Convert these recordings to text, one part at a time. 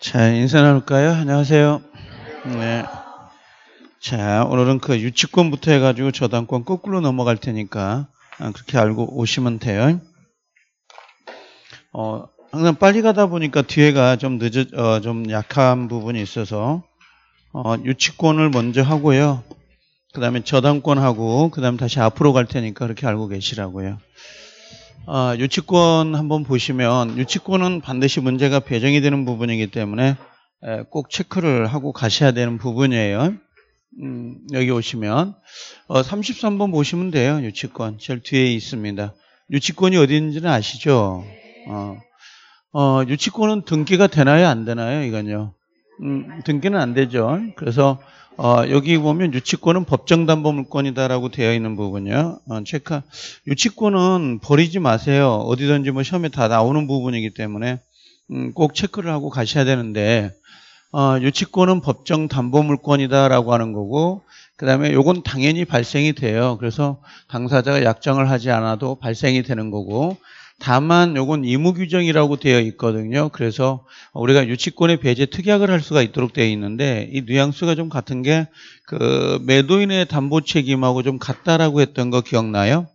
자, 인사 나눌까요? 안녕하세요. 네. 자, 오늘은 그 유치권부터 해가지고 저당권 거꾸로 넘어갈 테니까 아, 그렇게 알고 오시면 돼요. 어, 항상 빨리 가다 보니까 뒤에가 좀 늦어, 어, 좀 약한 부분이 있어서 어, 유치권을 먼저 하고요. 그 다음에 저당권하고 그 다음에 다시 앞으로 갈 테니까 그렇게 알고 계시라고요. 어, 유치권 한번 보시면 유치권은 반드시 문제가 배정이 되는 부분이기 때문에 에, 꼭 체크를 하고 가셔야 되는 부분이에요. 음, 여기 오시면 어, 33번 보시면 돼요. 유치권 제일 뒤에 있습니다. 유치권이 어디 있는지는 아시죠? 어, 어, 유치권은 등기가 되나요? 안 되나요? 이건요. 음, 등기는 안 되죠. 그래서 어, 여기 보면 유치권은 법정담보물권이다라고 되어 있는 부분이요. 어, 체크. 유치권은 버리지 마세요. 어디든지 뭐 시험에 다 나오는 부분이기 때문에 음, 꼭 체크를 하고 가셔야 되는데 어, 유치권은 법정담보물권이다라고 하는 거고 그 다음에 요건 당연히 발생이 돼요. 그래서 당사자가 약정을 하지 않아도 발생이 되는 거고 다만 요건 의무 규정이라고 되어 있거든요. 그래서 우리가 유치권의 배제 특약을 할 수가 있도록 되어 있는데 이 뉘앙스가 좀 같은 게 그 매도인의 담보 책임하고 좀 같다라고 했던 거 기억나요?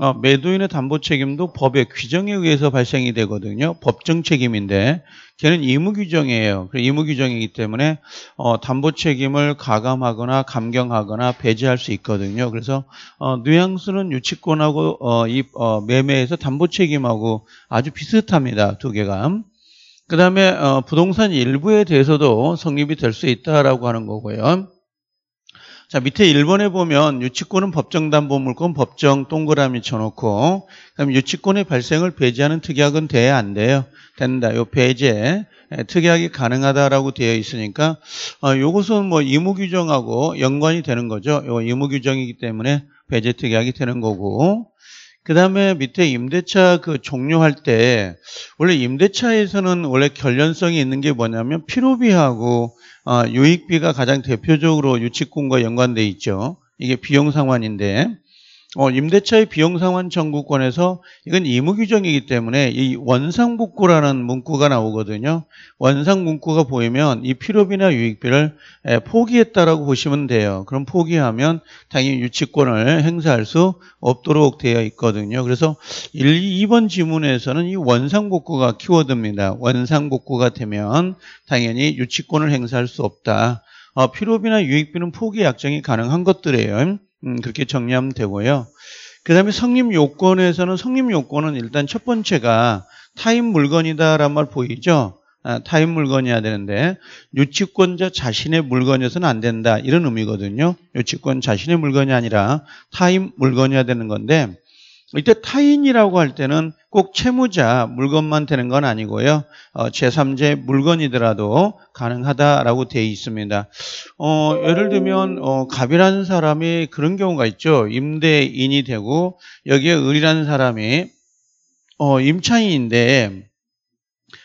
어, 매도인의 담보 책임도 법의 규정에 의해서 발생이 되거든요. 법정 책임인데 걔는 의무 규정이에요. 의무 규정이기 때문에 어, 담보 책임을 가감하거나 감경하거나 배제할 수 있거든요. 그래서 어, 뉘앙스는 유치권하고 어, 이 어, 매매에서 담보 책임하고 아주 비슷합니다. 두 개가. 그 다음에 어, 부동산 일부에 대해서도 성립이 될 수 있다라고 하는 거고요. 자, 밑에 1번에 보면 유치권은 법정담보물권 법정 동그라미 쳐놓고 그다음 유치권의 발생을 배제하는 특약은 돼야 안 돼요. 된다. 요 배제 특약이 가능하다라고 되어 있으니까 어, 요것은 뭐 의무 규정하고 연관이 되는 거죠. 요 의무 규정이기 때문에 배제 특약이 되는 거고 그 다음에 밑에 임대차 그 종료할 때 원래 임대차에서는 원래 결련성이 있는 게 뭐냐면 필요비하고 어, 유익비가 가장 대표적으로 유치권과 연관돼 있죠. 이게 비용 상환인데 어, 임대차의 비용 상환 청구권에서 이건 의무 규정이기 때문에 이 원상 복구라는 문구가 나오거든요. 원상 문구가 보이면 이 필요비나 유익비를 에, 포기했다라고 보시면 돼요. 그럼 포기하면 당연히 유치권을 행사할 수 없도록 되어 있거든요. 그래서 1, 2번 지문에서는 이 원상 복구가 키워드입니다. 원상 복구가 되면 당연히 유치권을 행사할 수 없다. 어, 필요비나 유익비는 포기 약정이 가능한 것들이에요. 음, 그렇게 정리하면 되고요. 그 다음에 성립 요건에서는 성립 요건은 일단 첫 번째가 타인 물건이다라는 말 보이죠? 아, 타인 물건이어야 되는데 유치권자 자신의 물건이어서는 안 된다 이런 의미거든요. 유치권 자신의 물건이 아니라 타인 물건이어야 되는 건데 이때 타인이라고 할 때는 꼭 채무자 물건만 되는 건 아니고요. 어, 제3제 물건이더라도 가능하다라고 되어 있습니다. 어, 예를 들면 어, 갑이라는 사람이 그런 경우가 있죠. 임대인이 되고 여기에 을이라는 사람이 어, 임차인인데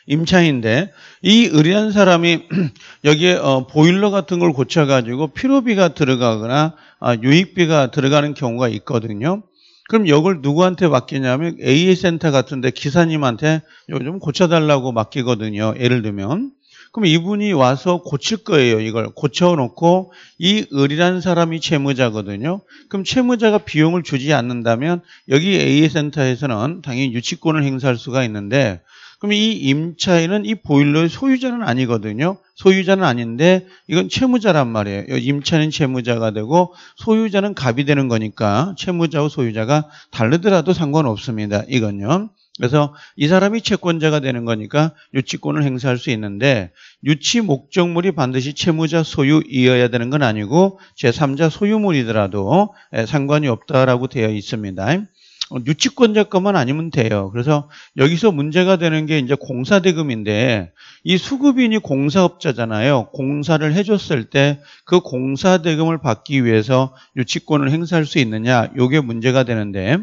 임차인데 이 을이라는 사람이 여기에 어, 보일러 같은 걸 고쳐가지고 필요비가 들어가거나 아, 유익비가 들어가는 경우가 있거든요. 그럼 이걸 누구한테 맡기냐면 AA 센터 같은데 기사님한테 요즘 고쳐달라고 맡기거든요. 예를 들면. 그럼 이분이 와서 고칠 거예요. 이걸 고쳐놓고 이 을이라는 사람이 채무자거든요. 그럼 채무자가 비용을 주지 않는다면 여기 AA 센터에서는 당연히 유치권을 행사할 수가 있는데 그럼 이 임차인은 이 보일러의 소유자는 아니거든요. 소유자는 아닌데 이건 채무자란 말이에요. 임차는 채무자가 되고 소유자는 갑이 되는 거니까 채무자와 소유자가 다르더라도 상관없습니다. 이건요. 그래서 이 사람이 채권자가 되는 거니까 유치권을 행사할 수 있는데 유치 목적물이 반드시 채무자 소유이어야 되는 건 아니고 제3자 소유물이더라도 상관이 없다라고 되어 있습니다. 어, 유치권자 것만 아니면 돼요. 그래서 여기서 문제가 되는 게 이제 공사 대금인데 이 수급인이 공사업자잖아요. 공사를 해줬을 때 그 공사 대금을 받기 위해서 유치권을 행사할 수 있느냐 이게 문제가 되는데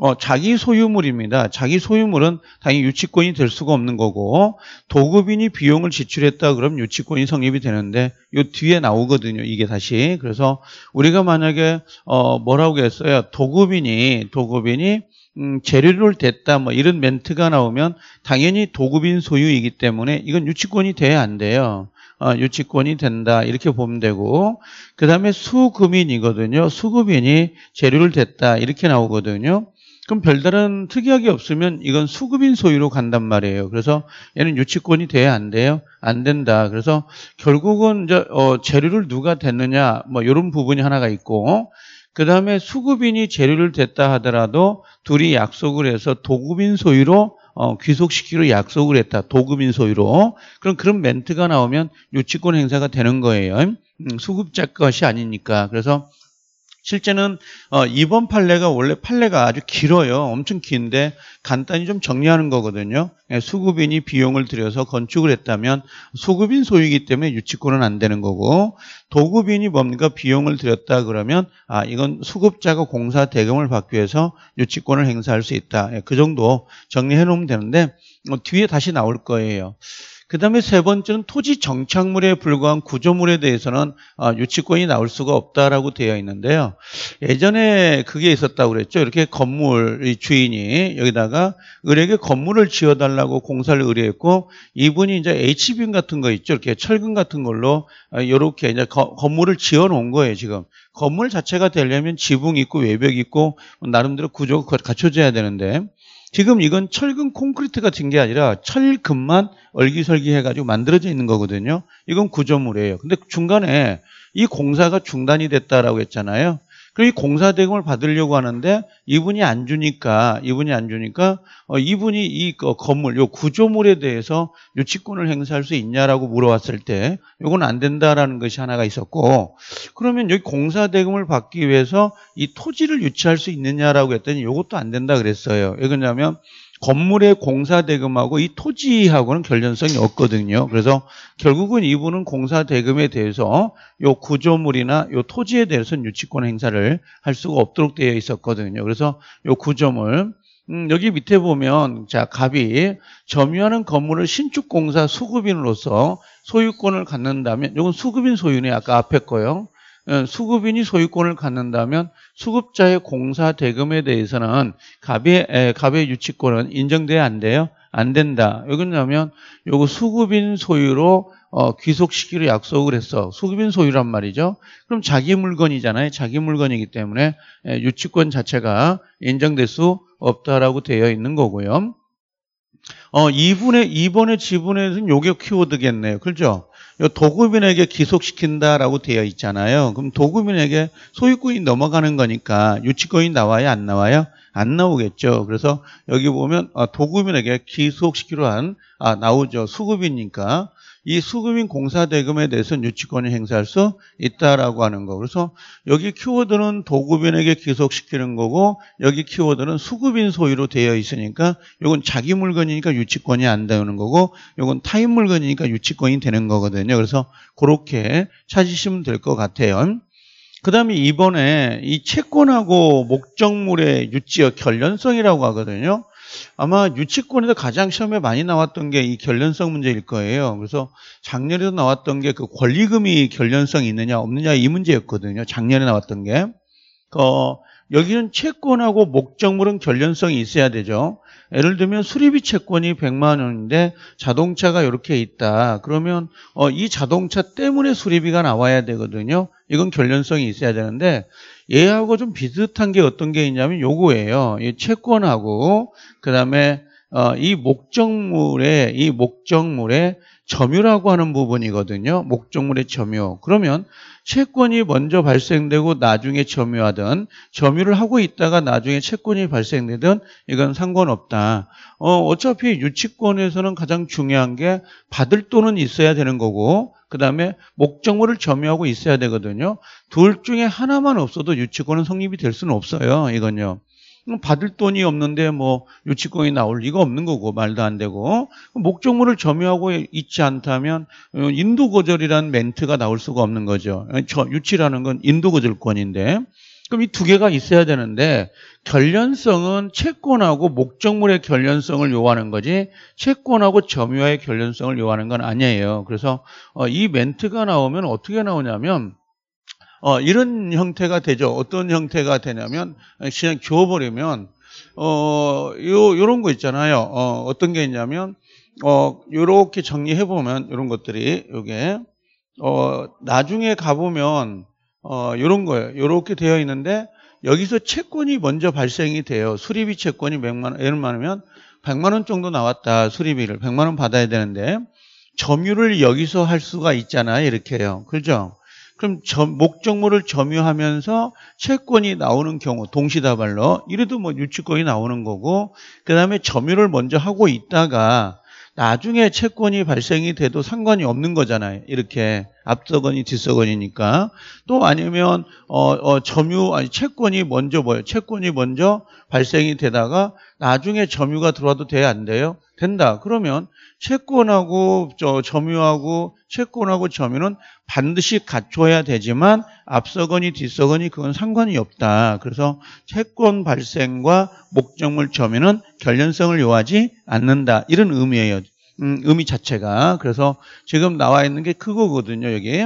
어, 자기 소유물입니다. 자기 소유물은 당연히 유치권이 될 수가 없는 거고 도급인이 비용을 지출했다 그러면 유치권이 성립이 되는데 요 뒤에 나오거든요. 이게 다시 그래서 우리가 만약에 어, 뭐라고 했어요? 도급인이 도급인이 음, 재료를 댔다 뭐 이런 멘트가 나오면 당연히 도급인 소유이기 때문에 이건 유치권이 돼야 안 돼요. 어, 유치권이 된다 이렇게 보면 되고 그 다음에 수금인이거든요. 수금인이 재료를 댔다 이렇게 나오거든요. 그럼 별다른 특이하게 없으면 이건 수급인 소유로 간단 말이에요. 그래서 얘는 유치권이 돼야 안 돼요? 안 된다. 그래서 결국은 이제 어, 재료를 누가 댔느냐 뭐 이런 부분이 하나가 있고 그 다음에 수급인이 재료를 댔다 하더라도 둘이 약속을 해서 도급인 소유로 어, 귀속시키기로 약속을 했다. 도급인 소유로. 그럼 그런 멘트가 나오면 유치권 행사가 되는 거예요. 음, 수급자 것이 아니니까. 그래서 실제는 어, 이번 판례가 원래 판례가 아주 길어요. 엄청 긴데 간단히 좀 정리하는 거거든요. 예, 수급인이 비용을 들여서 건축을 했다면 수급인 소유이기 때문에 유치권은 안 되는 거고 도급인이 뭡니까 비용을 들였다 그러면 아 이건 수급자가 공사 대금을 받기 위해서 유치권을 행사할 수 있다. 예, 그 정도 정리해 놓으면 되는데 어, 뒤에 다시 나올 거예요. 그 다음에 세 번째는 토지 정착물에 불과한 구조물에 대해서는 아, 유치권이 나올 수가 없다라고 되어 있는데요. 예전에 그게 있었다고 그랬죠. 이렇게 건물 주인이 여기다가 을에게 건물을 지어달라고 공사를 의뢰했고 이분이 이제 H빔 같은 거 있죠. 이렇게 철근 같은 걸로 이렇게 아, 이제 건물을 지어 놓은 거예요. 지금 건물 자체가 되려면 지붕 있고 외벽 있고 나름대로 구조가 갖춰져야 되는데 지금 이건 철근 콘크리트 같은 게 아니라 철근만 얼기설기 해가지고 만들어져 있는 거거든요. 이건 구조물이에요. 근데 중간에 이 공사가 중단이 됐다라고 했잖아요. 그리고 이 공사 대금을 받으려고 하는데 이분이 안 주니까 이분이 안 주니까 어, 이분이 이 건물 요 구조물에 대해서 유치권을 행사할 수 있냐라고 물어왔을 때 이건 안 된다라는 것이 하나가 있었고 그러면 여기 공사 대금을 받기 위해서 이 토지를 유치할 수 있느냐라고 했더니 이것도 안 된다 그랬어요. 왜 그러냐면 건물의 공사 대금하고 이 토지하고는 결연성이 없거든요. 그래서 결국은 이분은 공사 대금에 대해서 요 구조물이나 요 토지에 대해서는 유치권 행사를 할 수가 없도록 되어 있었거든요. 그래서 요 구조물 음, 여기 밑에 보면 자 갑이 점유하는 건물을 신축공사 수급인으로서 소유권을 갖는다면 이건 수급인 소유네 아까 앞에 거요. 어, 수급인이 소유권을 갖는다면 수급자의 공사 대금에 대해서는 갑의 갑의 유치권은 인정돼야 안 돼요? 안 된다. 왜그러냐면 요거 수급인 소유로 어, 귀속시키로 약속을 했어. 수급인 소유란 말이죠. 그럼 자기 물건이잖아요. 자기 물건이기 때문에 유치권 자체가 인정될 수 없다라고 되어 있는 거고요. 어, 2분의 2번의 지분에서는 요게 키워드겠네요. 그렇죠? 도급인에게 기속시킨다라고 되어 있잖아요. 그럼 도급인에게 소유권이 넘어가는 거니까 유치권이 나와요? 안 나와요? 안 나오겠죠. 그래서 여기 보면 어, 도급인에게 기속시키로 한 아, 나오죠. 수급이니까 이 수급인 공사 대금에 대해서는 유치권을 행사할 수 있다라고 하는 거. 그래서 여기 키워드는 도급인에게 기속시키는 거고 여기 키워드는 수급인 소유로 되어 있으니까 이건 자기 물건이니까 유치권이 안 되는 거고 이건 타인 물건이니까 유치권이 되는 거거든요. 그래서 그렇게 찾으시면 될 것 같아요. 그 다음에 이번에 이 채권하고 목적물의 유치어 결련성이라고 하거든요. 아마 유치권에서 가장 시험에 많이 나왔던 게 이 결련성 문제일 거예요. 그래서 작년에도 나왔던 게 그 권리금이 결련성이 있느냐 없느냐 이 문제였거든요. 작년에 나왔던 게. 어, 여기는 채권하고 목적물은 결련성이 있어야 되죠. 예를 들면 수리비 채권이 100만 원인데 자동차가 이렇게 있다. 그러면 어, 이 자동차 때문에 수리비가 나와야 되거든요. 이건 결련성이 있어야 되는데 얘하고 좀 비슷한 게 어떤 게 있냐면 요거예요. 이 채권하고 그다음에 어, 이 목적물의 이 목적물의 점유라고 하는 부분이거든요. 목적물의 점유. 그러면 채권이 먼저 발생되고 나중에 점유하든 점유를 하고 있다가 나중에 채권이 발생되든 이건 상관없다. 어, 어차피 유치권에서는 가장 중요한 게 받을 돈은 있어야 되는 거고 그 다음에 목적물을 점유하고 있어야 되거든요. 둘 중에 하나만 없어도 유치권은 성립이 될 수는 없어요. 이건요. 받을 돈이 없는데 뭐 유치권이 나올 리가 없는 거고 말도 안 되고 목적물을 점유하고 있지 않다면 인도거절이라는 멘트가 나올 수가 없는 거죠. 저 유치라는 건 인도거절권인데 그럼 이 두 개가 있어야 되는데 결련성은 채권하고 목적물의 결련성을 요하는 거지 채권하고 점유와의 결련성을 요하는 건 아니에요. 그래서 어, 이 멘트가 나오면 어떻게 나오냐면 어, 이런 형태가 되죠. 어떤 형태가 되냐면 그냥 지워버리면 어, 요, 요런 거 있잖아요. 어, 어떤 게 있냐면, 어, 요렇게 정리해 보면, 요런 것들이, 요게, 어, 나중에 가 보면, 어, 요런 거예요. 요렇게 되어 있는데, 여기서 채권이 먼저 발생이 돼요. 수리비 채권이 100만 원, 예를 들면 100만 원 정도 나왔다. 수리비를 100만 원 받아야 되는데 점유를 여기서 할 수가 있잖아요. 이렇게요. 그죠? 그럼 점, 목적물을 점유하면서 채권이 나오는 경우 동시다발로 이래도 뭐 유치권이 나오는 거고 그다음에 점유를 먼저 하고 있다가 나중에 채권이 발생이 돼도 상관이 없는 거잖아요. 이렇게 앞서거니 뒤서거니니까 또 아니면 어, 어 점유 아니 채권이 먼저 뭐예요? 채권이 먼저 발생이 되다가 나중에 점유가 들어와도 돼야 안 돼요? 된다. 그러면 채권하고 저 점유하고 채권하고 점유는 반드시 갖춰야 되지만 앞서거니 뒤서거니 그건 상관이 없다. 그래서 채권 발생과 목적물 점유는 결련성을 요하지 않는다. 이런 의미예요. 음, 의미 자체가. 그래서 지금 나와 있는 게 그거거든요. 여기.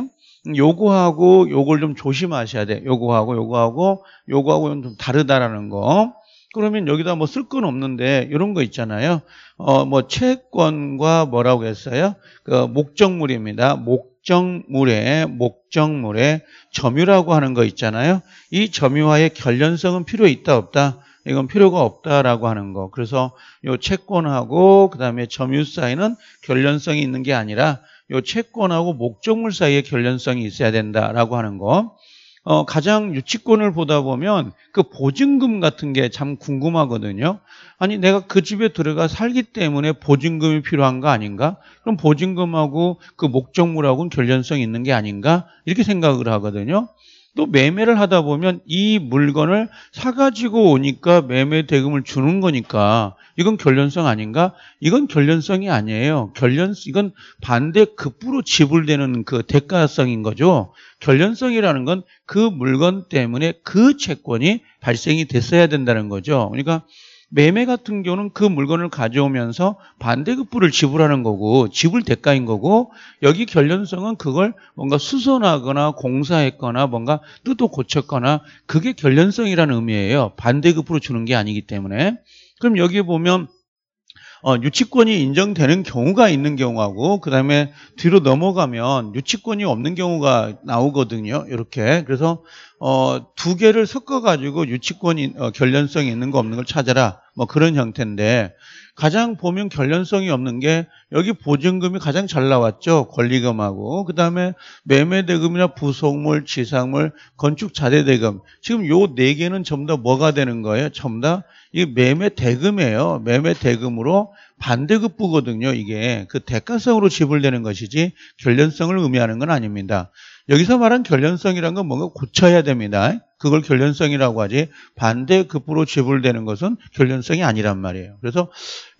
요거하고 요걸 좀 조심하셔야 돼. 요거하고 요거하고 요거하고 좀 다르다라는 거. 그러면 여기다 뭐 쓸 건 없는데 이런 거 있잖아요. 어, 뭐 채권과 뭐라고 했어요? 그 목적물입니다. 목적물의 목적물의 점유라고 하는 거 있잖아요. 이 점유와의 결련성은 필요 있다 없다? 이건 필요가 없다라고 하는 거. 그래서 요 채권하고 그다음에 점유 사이는 결련성이 있는 게 아니라 요 채권하고 목적물 사이에 결련성이 있어야 된다라고 하는 거. 어, 가장 유치권을 보다 보면 그 보증금 같은 게 참 궁금하거든요. 아니, 내가 그 집에 들어가 살기 때문에 보증금이 필요한 거 아닌가? 그럼 보증금하고 그 목적물하고는 결련성이 있는 게 아닌가? 이렇게 생각을 하거든요. 또 매매를 하다 보면 이 물건을 사가지고 오니까 매매 대금을 주는 거니까 이건 결련성 아닌가? 이건 결련성이 아니에요. 결련 이건 반대 급부로 지불되는 그 대가성인 거죠. 결련성이라는 건 그 물건 때문에 그 채권이 발생이 됐어야 된다는 거죠. 그러니까 매매 같은 경우는 그 물건을 가져오면서 반대급부를 지불하는 거고 지불 대가인 거고 여기 결련성은 그걸 뭔가 수선하거나 공사했거나 뭔가 뜯어 고쳤거나 그게 결련성이라는 의미예요. 반대급부로 주는 게 아니기 때문에 그럼 여기 보면 어, 유치권이 인정되는 경우가 있는 경우하고 그 다음에 뒤로 넘어가면 유치권이 없는 경우가 나오거든요. 이렇게 그래서 어, 두 개를 섞어 가지고 유치권이 어, 결련성이 있는 거 없는 걸 찾아라 뭐 그런 형태인데 가장 보면 결련성이 없는 게 여기 보증금이 가장 잘 나왔죠. 권리금하고 그다음에 매매대금이나 부속물, 지상물, 건축 자재대금. 지금 요 네 개는 전부 다 뭐가 되는 거예요? 전부 다 이게 매매대금이에요. 매매대금으로 반대급부거든요. 이게 그 대가성으로 지불되는 것이지 결련성을 의미하는 건 아닙니다. 여기서 말한 결련성이란 건 뭔가 고쳐야 됩니다. 그걸 결련성이라고 하지 반대 급부로 지불되는 것은 결련성이 아니란 말이에요. 그래서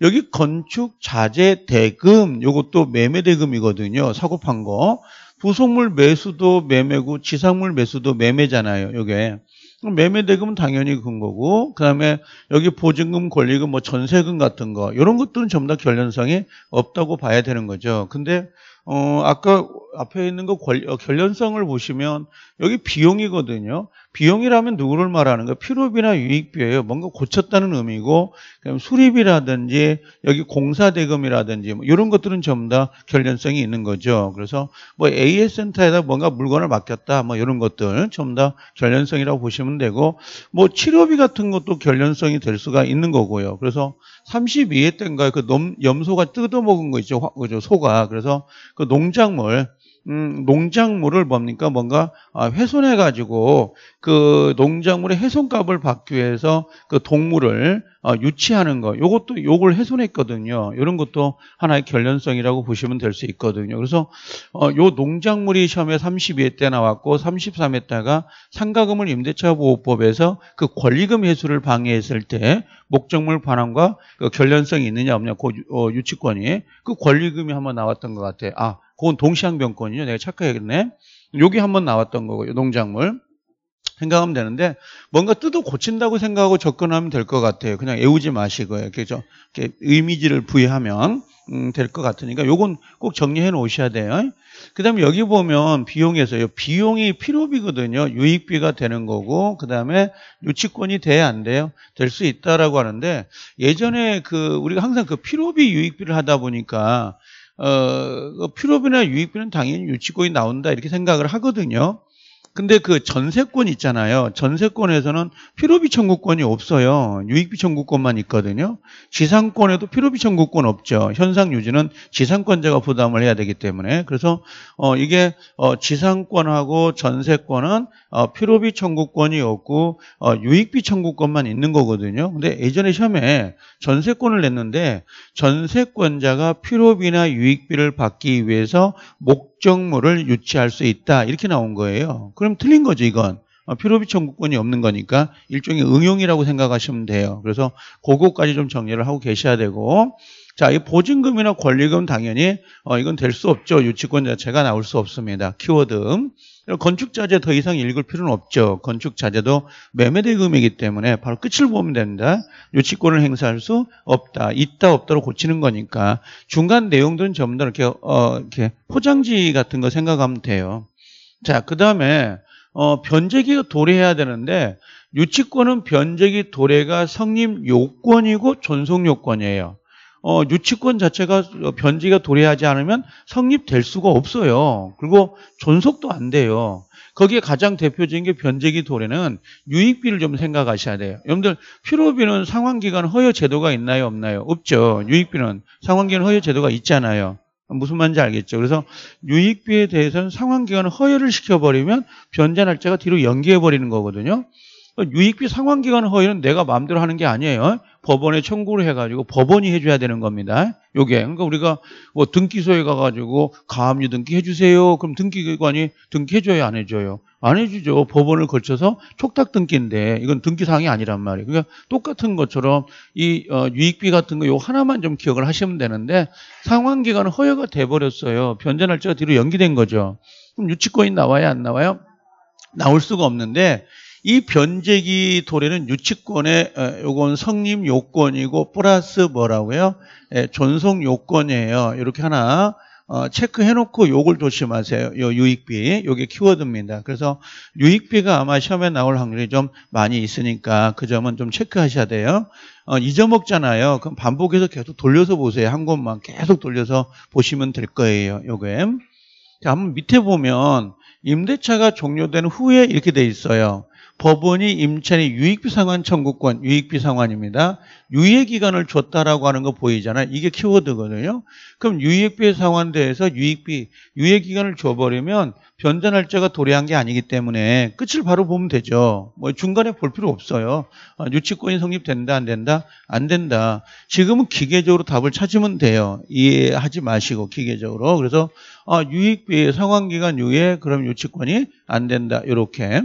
여기 건축 자재 대금 이것도 매매 대금이거든요. 사고 판 거. 부속물 매수도 매매고 지상물 매수도 매매잖아요. 이게 매매 대금은 당연히 큰 거고 그다음에 여기 보증금 권리금 뭐 전세금 같은 거 이런 것들은 전부 다 결련성이 없다고 봐야 되는 거죠. 근데 어 아까 앞에 있는 거 어, 결련성을 보시면 여기 비용이거든요. 비용이라면 누구를 말하는 거예요? 필요비나 유익비예요. 뭔가 고쳤다는 의미고 그럼 수리비라든지 여기 공사 대금이라든지 뭐 이런 것들은 전부 다 결련성이 있는 거죠. 그래서 뭐 AS 센터에다 뭔가 물건을 맡겼다 뭐 이런 것들 전부 다 결련성이라고 보시면 되고 뭐 치료비 같은 것도 결련성이 될 수가 있는 거고요. 그래서 32회 때인가 그 염소가 뜯어먹은 거 있죠. 소가. 그래서 그 농작물 음, 농작물을 뭡니까? 뭔가 아, 훼손해 가지고 그 농작물의 훼손값을 받기 위해서 그 동물을 어, 유치하는 거. 요것도 요걸 훼손했거든요. 이런 것도 하나의 결련성이라고 보시면 될 수 있거든요. 그래서 어, 요 농작물이 시험에 32회 때 나왔고 33회 때가 상가금을 임대차 보호법에서 그 권리금 회수를 방해했을 때 목적물 반환과 그 결련성이 있느냐 없느냐 그 어, 유치권이 그 권리금이 한번 나왔던 것 같아요. 아 그건 동시항변권이죠. 내가 착각했네. 여기 한번 나왔던 거고요. 농작물. 생각하면 되는데 뭔가 뜯어 고친다고 생각하고 접근하면 될 것 같아요. 그냥 애우지 마시고요. 좀, 이렇게 이미지를 부여하면 음, 될 것 같으니까 요건 꼭 정리해 놓으셔야 돼요. 그 다음에 여기 보면 비용에서요. 비용이 필요비거든요. 유익비가 되는 거고, 그 다음에 유치권이 돼야 안 돼요? 될 수 있다라고 하는데, 예전에 그, 우리가 항상 그 필요비 유익비를 하다 보니까, 어, 그 필요비나 유익비는 당연히 유치권이 나온다 이렇게 생각을 하거든요. 근데 그 전세권 있잖아요. 전세권에서는 필요비 청구권이 없어요. 유익비 청구권만 있거든요. 지상권에도 필요비 청구권 없죠. 현상 유지는 지상권자가 부담을 해야 되기 때문에 그래서 어 이게 어 지상권하고 전세권은 어 필요비 청구권이 없고 어 유익비 청구권만 있는 거거든요. 근데 예전에 시험에 전세권을 냈는데 전세권자가 필요비나 유익비를 받기 위해서 목 목적물을 유치할 수 있다 이렇게 나온 거예요. 그럼 틀린 거죠 이건. 어, 필요비 청구권이 없는 거니까 일종의 응용이라고 생각하시면 돼요. 그래서 그거까지 좀 정리를 하고 계셔야 되고 자, 이 보증금이나 권리금 당연히 어, 이건 될 수 없죠. 유치권 자체가 나올 수 없습니다. 키워드. 건축자재 더 이상 읽을 필요는 없죠. 건축자재도 매매대금이기 때문에 바로 끝을 보면 된다. 유치권을 행사할 수 없다. 있다 없다로 고치는 거니까 중간 내용들은 전부 다 이렇게 어, 이렇게 포장지 같은 거 생각하면 돼요. 자, 그 다음에 어, 변제기가 도래해야 되는데 유치권은 변제기 도래가 성립 요건이고 존속 요건이에요. 어, 유치권 자체가 변제가 도래하지 않으면 성립될 수가 없어요. 그리고 존속도 안 돼요. 거기에 가장 대표적인 게 변제기 도래는 유익비를 좀 생각하셔야 돼요. 여러분들 필요비는 상환기간 허여 제도가 있나요? 없나요? 없죠. 유익비는 상환기간 허여 제도가 있잖아요. 무슨 말인지 알겠죠. 그래서 유익비에 대해서는 상환기간을 허여를 시켜버리면 변제 날짜가 뒤로 연기해버리는 거거든요. 유익비 상환기간 허여는 내가 마음대로 하는 게 아니에요. 법원에 청구를 해가지고 법원이 해줘야 되는 겁니다. 요게 그러니까 우리가 뭐 등기소에 가가지고 가압류 등기 해주세요. 그럼 등기기관이 등기해줘요, 안 해줘요? 안 해주죠. 법원을 걸쳐서 촉탁 등기인데 이건 등기 사항이 아니란 말이에요. 그러니까 똑같은 것처럼 이 어, 유익비 같은 거 요 하나만 좀 기억을 하시면 되는데 상환기간은 허여가 돼버렸어요. 변제 날짜가 뒤로 연기된 거죠. 그럼 유치권이 나와야 안 나와요? 나올 수가 없는데 이 변제기 도래는 유치권의 요건 성립 요건이고 플러스 뭐라고요? 존속 요건이에요. 이렇게 하나 어, 체크해놓고 요걸 조심하세요. 요 유익비, 요게 키워드입니다. 그래서 유익비가 아마 시험에 나올 확률이 좀 많이 있으니까 그 점은 좀 체크하셔야 돼요. 어, 잊어먹잖아요. 그럼 반복해서 계속 돌려서 보세요. 한 곳만 계속 돌려서 보시면 될 거예요. 요게. 자, 한번 밑에 보면 임대차가 종료된 후에 이렇게 돼 있어요. 법원이 임차인의 유익비 상환 청구권, 유익비 상환입니다. 유예 기간을 줬다라고 하는 거 보이잖아요. 이게 키워드거든요. 그럼 유익비 상환대에서 유익비, 유예 기간을 줘버리면 변제 날짜가 도래한 게 아니기 때문에 끝을 바로 보면 되죠. 뭐 중간에 볼 필요 없어요. 아, 유치권이 성립된다, 안 된다? 안 된다. 지금은 기계적으로 답을 찾으면 돼요. 이해하지 마시고 기계적으로. 그래서 아, 유익비 상환기간 유예, 그럼 유치권이 안 된다. 이렇게.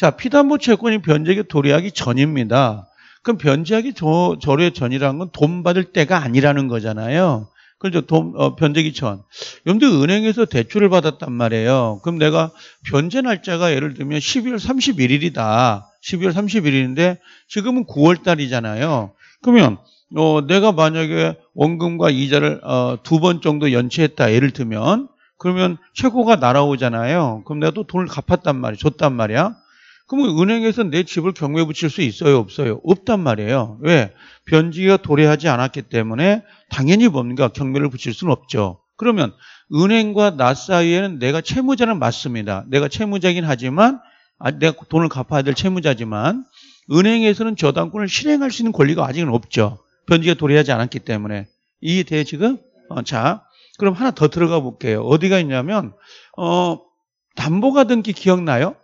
자, 피담보 채권이 변제기 도래하기 전입니다. 그럼 변제하기 저, 도래 전이라는 건 돈 받을 때가 아니라는 거잖아요. 그렇죠. 돈, 어, 변제기 전. 여러분들 은행에서 대출을 받았단 말이에요. 그럼 내가 변제 날짜가 예를 들면 12월 31일이다. 12월 31일인데 지금은 9월 달이잖아요. 그러면 어, 내가 만약에 원금과 이자를 어, 두 번 정도 연체했다. 예를 들면 그러면 최고가 날아오잖아요. 그럼 내가 또 돈을 갚았단 말이야. 줬단 말이야. 그러면 은행에서 내 집을 경매 붙일 수 있어요? 없어요? 없단 말이에요. 왜? 변지가 도래하지 않았기 때문에 당연히 뭡니까? 경매를 붙일 수는 없죠. 그러면 은행과 나 사이에는 내가 채무자는 맞습니다. 내가 채무자긴 하지만 아, 내가 돈을 갚아야 될 채무자지만 은행에서는 저당권을 실행할 수 있는 권리가 아직은 없죠. 변지가 도래하지 않았기 때문에. 이해돼 지금? 어, 자, 그럼 하나 더 들어가 볼게요. 어디가 있냐면 어, 담보가 등기 기억나요?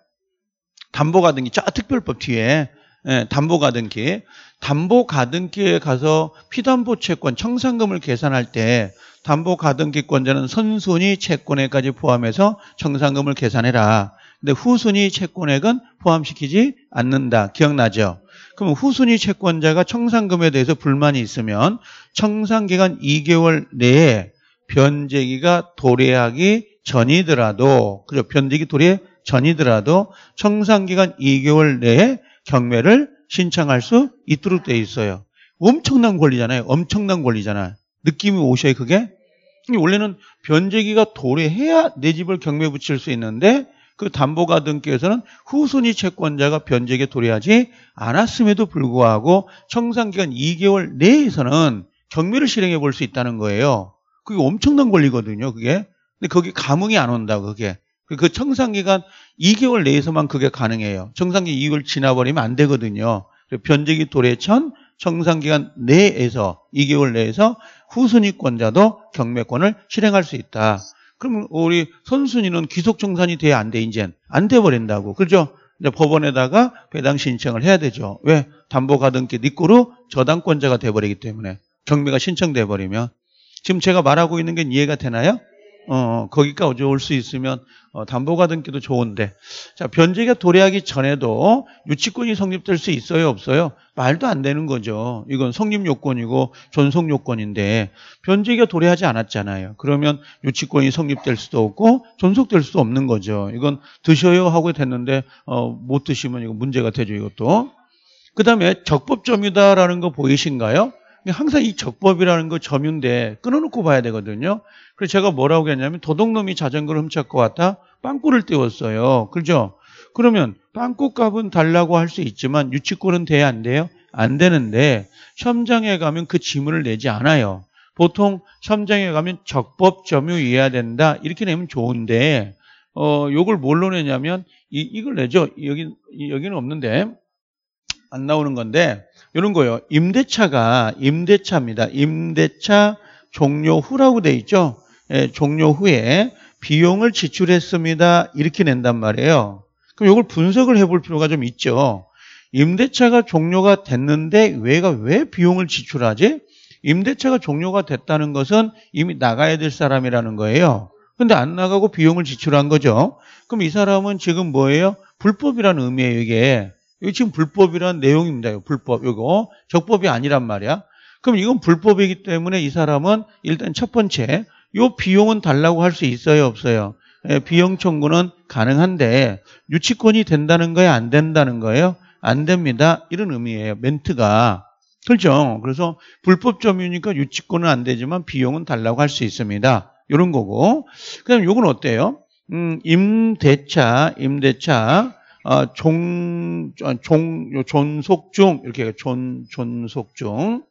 담보가등기 저 특별법 뒤에 예, 담보가등기 담보가등기에 가서 피담보 채권 청산금을 계산할 때 담보가등기권자는 선순위 채권액까지 포함해서 청산금을 계산해라. 근데 후순위 채권액은 포함시키지 않는다. 기억나죠? 그럼 후순위 채권자가 청산금에 대해서 불만이 있으면 청산기간 2개월 내에 변제기가 도래하기 전이더라도 그죠? 변제기 도래 전이더라도 청산기간 2개월 내에 경매를 신청할 수 있도록 되어 있어요. 엄청난 권리잖아요. 엄청난 권리잖아요. 느낌이 오셔요, 그게? 원래는 변제기가 도래해야 내 집을 경매 붙일 수 있는데 그 담보가 등기에서는 후순위 채권자가 변제기에 도래하지 않았음에도 불구하고 청산기간 2개월 내에서는 경매를 실행해 볼 수 있다는 거예요. 그게 엄청난 권리거든요, 그게. 근데 거기 감흥이 안 온다, 그게. 그 청산기간 2개월 내에서만 그게 가능해요. 청산기 2개월 지나버리면 안 되거든요. 변제기 도래천 청산기간 내에서 2개월 내에서 후순위권자도 경매권을 실행할 수 있다. 그럼 우리 선순위는 귀속청산이 돼안 돼, 이젠? 안 돼 버린다고. 그죠? 이제 법원에다가 배당 신청을 해야 되죠. 왜? 담보 가등기 네 거로 저당권자가 돼버리기 때문에. 경매가 신청돼 버리면. 지금 제가 말하고 있는 게 이해가 되나요? 어, 거기까지 올 수 있으면 어, 담보가 등기도 좋은데 자 변제가 도래하기 전에도 유치권이 성립될 수 있어요 없어요? 말도 안 되는 거죠. 이건 성립 요건이고 존속 요건인데 변제가 도래하지 않았잖아요. 그러면 유치권이 성립될 수도 없고 존속될 수도 없는 거죠. 이건 드셔요 하고 됐는데 어, 못 드시면 이거 문제가 되죠 이것도. 그 다음에 적법점유다라는 거 보이신가요? 항상 이 적법이라는 거 점유인데 끊어놓고 봐야 되거든요. 그래서 제가 뭐라고 했냐면 도둑놈이 자전거를 훔쳤고 왔다 빵꾸를 띄웠어요. 그죠? 그러면 빵꾸 값은 달라고 할 수 있지만 유치권은 돼야 안 돼요? 안 되는데 시험장에 가면 그 지문을 내지 않아요. 보통 시험장에 가면 적법 점유해야 된다 이렇게 내면 좋은데 어 요걸 뭘로 내냐면 이, 이걸 내죠. 여기 여기는 없는데 안 나오는 건데 이런 거요. 임대차가 임대차입니다. 임대차 종료 후라고 돼 있죠. 예, 종료 후에 비용을 지출했습니다. 이렇게 낸단 말이에요. 그럼 이걸 분석을 해볼 필요가 좀 있죠. 임대차가 종료가 됐는데 왜가 왜 비용을 지출하지? 임대차가 종료가 됐다는 것은 이미 나가야 될 사람이라는 거예요. 근데 안 나가고 비용을 지출한 거죠. 그럼 이 사람은 지금 뭐예요? 불법이라는 의미예요, 이게. 이거 지금 불법이라는 내용입니다. 불법. 이거 적법이 아니란 말이야. 그럼 이건 불법이기 때문에 이 사람은 일단 첫 번째 이 비용은 달라고 할 수 있어요, 없어요? 예, 비용 청구는 가능한데 유치권이 된다는 거예요, 안 된다는 거예요? 안 됩니다. 이런 의미예요. 멘트가. 그렇죠? 그래서 불법 점유니까 유치권은 안 되지만 비용은 달라고 할 수 있습니다. 이런 거고. 그다음 요건 어때요? 음, 임대차, 임대차 어, 종, 종, 존속 중, 이렇게 존, 존속 중,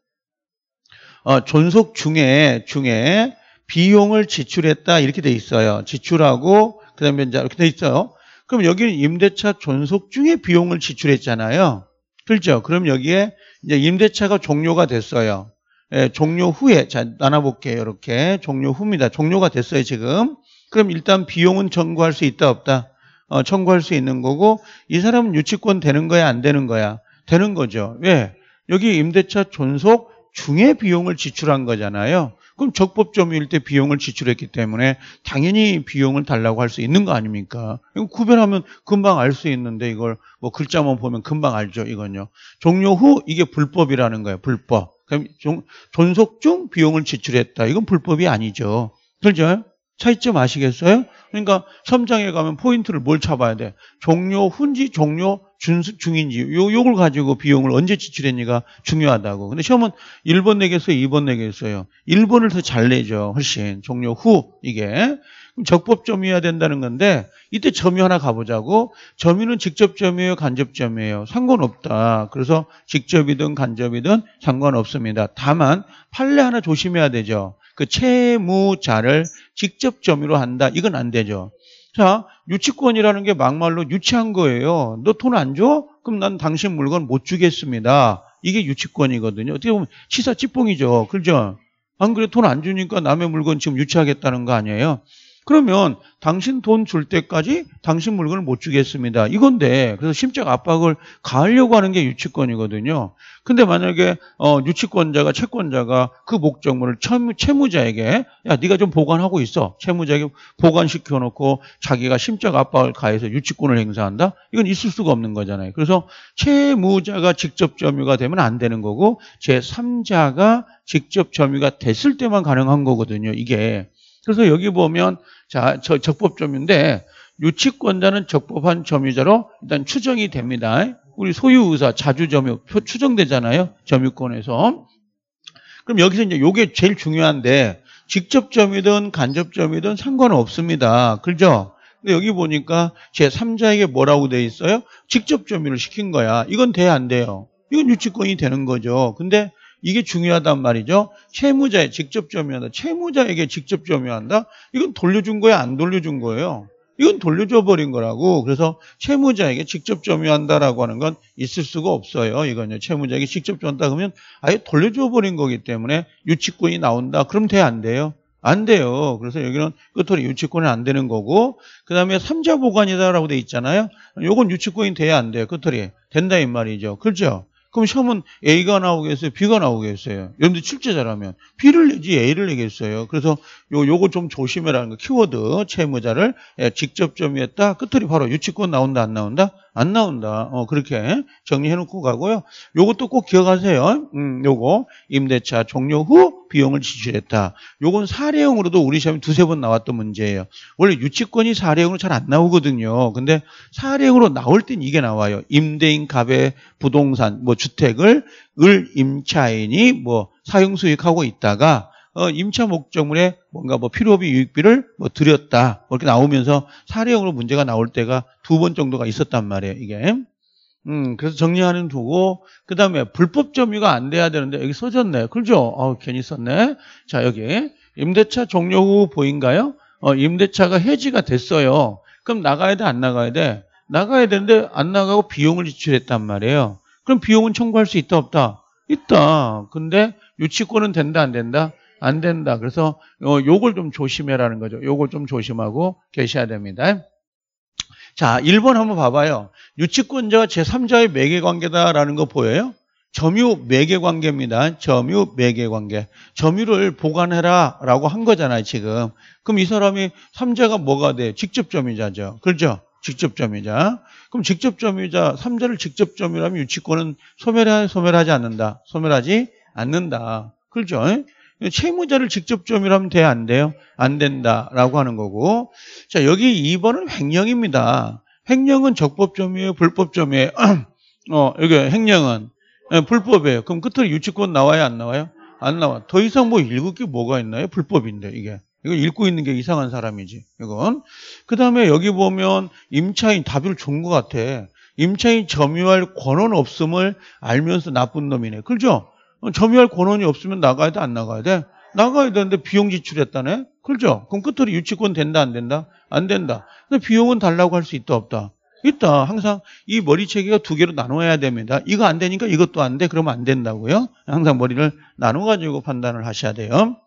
어, 존속 중에, 중에 비용을 지출했다, 이렇게 돼 있어요. 지출하고, 그 다음에 이제 이렇게 돼 있어요. 그럼 여기는 임대차 존속 중에 비용을 지출했잖아요. 그렇죠? 그럼 여기에 이제 임대차가 종료가 됐어요. 예, 종료 후에, 자, 나눠볼게요. 이렇게. 종료 후입니다. 종료가 됐어요, 지금. 그럼 일단 비용은 청구할 수 있다, 없다? 어, 청구할 수 있는 거고 이 사람은 유치권 되는 거야 안 되는 거야? 되는 거죠. 왜? 여기 임대차 존속 중에 비용을 지출한 거잖아요. 그럼 적법 점유일 때 비용을 지출했기 때문에 당연히 비용을 달라고 할 수 있는 거 아닙니까? 이거 구별하면 금방 알 수 있는데 이걸 뭐 글자만 보면 금방 알죠. 이건요. 종료 후 이게 불법이라는 거예요. 불법. 그럼 존속 중 비용을 지출했다. 이건 불법이 아니죠. 그렇죠? 차이점 아시겠어요? 그러니까 섬장에 가면 포인트를 뭘 잡아야 돼? 종료 훈지 종료 준, 중인지 요, 요걸 가지고 비용을 언제 지출했니가 중요하다고. 근데 시험은 1번 내겠어요? 2번 내겠어요? 1번을 더 잘 내죠. 훨씬. 종료 후 이게. 적법 점유해야 된다는 건데 이때 점유 하나 가보자고 점유는 직접 점유예요 간접 점유예요 상관없다 그래서 직접이든 간접이든 상관없습니다 다만 판례 하나 조심해야 되죠 그 채무자를 직접 점유로 한다. 이건 안 되죠. 자, 유치권이라는 게 막말로 유치한 거예요. 너 돈 안 줘? 그럼 난 당신 물건 못 주겠습니다. 이게 유치권이거든요. 어떻게 보면 치사 찌뽕이죠. 그죠? 안 그래 돈 안 주니까 남의 물건 지금 유치하겠다는 거 아니에요? 그러면 당신 돈 줄 때까지 당신 물건을 못 주겠습니다. 이건데 그래서 심적 압박을 가하려고 하는 게 유치권이거든요. 근데 만약에 어, 유치권자가 채권자가 그 목적물을 채무, 자에게야 네가 좀 보관하고 있어. 채무자에게 보관시켜 놓고 자기가 심적 압박을 가해서 유치권을 행사한다. 이건 있을 수가 없는 거잖아요. 그래서 채무자가 직접 점유가 되면 안 되는 거고 제3자가 직접 점유가 됐을 때만 가능한 거거든요. 이게 그래서 여기 보면 자, 저 적법 점유인데 유치권자는 적법한 점유자로 일단 추정이 됩니다. 우리 소유의사 자주 점유 표 추정되잖아요. 점유권에서. 그럼 여기서 이제 요게 제일 중요한데 직접점이든 간접점이든 상관은 없습니다. 그죠? 근데 여기 보니까 제 3자에게 뭐라고 돼 있어요? 직접점유를 시킨 거야. 이건 돼 안 돼요? 이건 유치권이 되는 거죠. 근데 이게 중요하단 말이죠. 채무자의 직접 점유한다. 채무자에게 직접 점유한다? 이건 돌려준 거야, 안 돌려준 거예요? 이건 돌려줘 버린 거라고. 그래서 채무자에게 직접 점유한다라고 하는 건 있을 수가 없어요. 이건요. 채무자에게 직접 줬다 그러면 아예 돌려줘 버린 거기 때문에 유치권이 나온다. 그럼 돼 안 돼요? 안 돼요. 그래서 여기는 끝으로 유치권은 안 되는 거고 그다음에 삼자 보관이다라고 돼 있잖아요. 요건 유치권이 돼야 안 돼요. 끝으로 된다 이 말이죠. 그렇죠? 그럼 시험은 A가 나오겠어요? B가 나오겠어요? 여러분들 출제 잘하면 B를 내지 A를 내겠어요. 그래서 요, 요거 좀 조심해라는 거. 키워드, 채무자를 예, 직접 점유했다. 끝들이 바로 유치권 나온다, 안 나온다? 안 나온다. 어, 그렇게 정리해 놓고 가고요. 요것도 꼭 기억하세요. 음, 요거 임대차 종료 후 비용을 지출했다. 요건 사례형으로도 우리 시험에 두세 번 나왔던 문제예요. 원래 유치권이 사례형으로 잘 안 나오거든요. 근데 사례형으로 나올 땐 이게 나와요. 임대인 갑의 부동산, 뭐 주택을 을 임차인이 뭐 사용 수익하고 있다가 어, 임차 목적물에 뭔가 뭐 필요비 유익비를 뭐 드렸다. 뭐 이렇게 나오면서 사례형으로 문제가 나올 때가 두 번 정도가 있었단 말이에요, 이게. 음, 그래서 정리하는 두고, 그 다음에 불법 점유가 안 돼야 되는데, 여기 써졌네. 그죠? 어, 괜히 썼네. 자, 여기. 임대차 종료 후 보인가요? 어, 임대차가 해지가 됐어요. 그럼 나가야 돼, 안 나가야 돼? 나가야 되는데, 안 나가고 비용을 지출했단 말이에요. 그럼 비용은 청구할 수 있다, 없다? 있다. 근데 유치권은 된다, 안 된다? 안 된다. 그래서 어, 요걸 좀 조심해라는 거죠. 요걸 좀 조심하고 계셔야 됩니다. 자, 1번 한번 봐봐요. 유치권자가 제3자의 매개관계다라는 거 보여요? 점유 매개관계입니다. 점유 매개관계. 점유를 보관해라 라고 한 거잖아요, 지금. 그럼 이 사람이 3자가 뭐가 돼? 직접 점유자죠. 그렇죠? 직접 점유자. 그럼 직접 점유자, 3자를 직접 점유라면 유치권은 소멸하, 소멸하지 않는다. 소멸하지 않는다. 그렇죠? 채무자를 직접 점유하면 돼? 안 돼요? 안 된다라고 하는 거고. 자, 여기 2번은 횡령입니다. 횡령은 적법 점유예요? 불법 점유예요? 어, 여기 횡령은 네, 불법이에요. 그럼 끝으로 유치권 나와요? 안 나와요? 안 나와. 더 이상 뭐 읽을 게 뭐가 있나요? 불법인데, 이게. 이거 읽고 있는 게 이상한 사람이지, 이건. 그 다음에 여기 보면 임차인 답을 준 것 같아. 임차인 점유할 권한 없음을 알면서 나쁜 놈이네. 그죠? 점유할 권한이 없으면 나가야 돼? 안 나가야 돼? 나가야 되는데 비용 지출했다네? 그렇죠? 그럼 끝으로 유치권 된다? 안 된다? 안 된다. 근데 비용은 달라고 할 수 있다? 없다? 있다. 항상 이 머리채기가 두 개로 나눠야 됩니다. 이거 안 되니까 이것도 안 돼? 그러면 안 된다고요? 항상 머리를 나눠가지고 판단을 하셔야 돼요.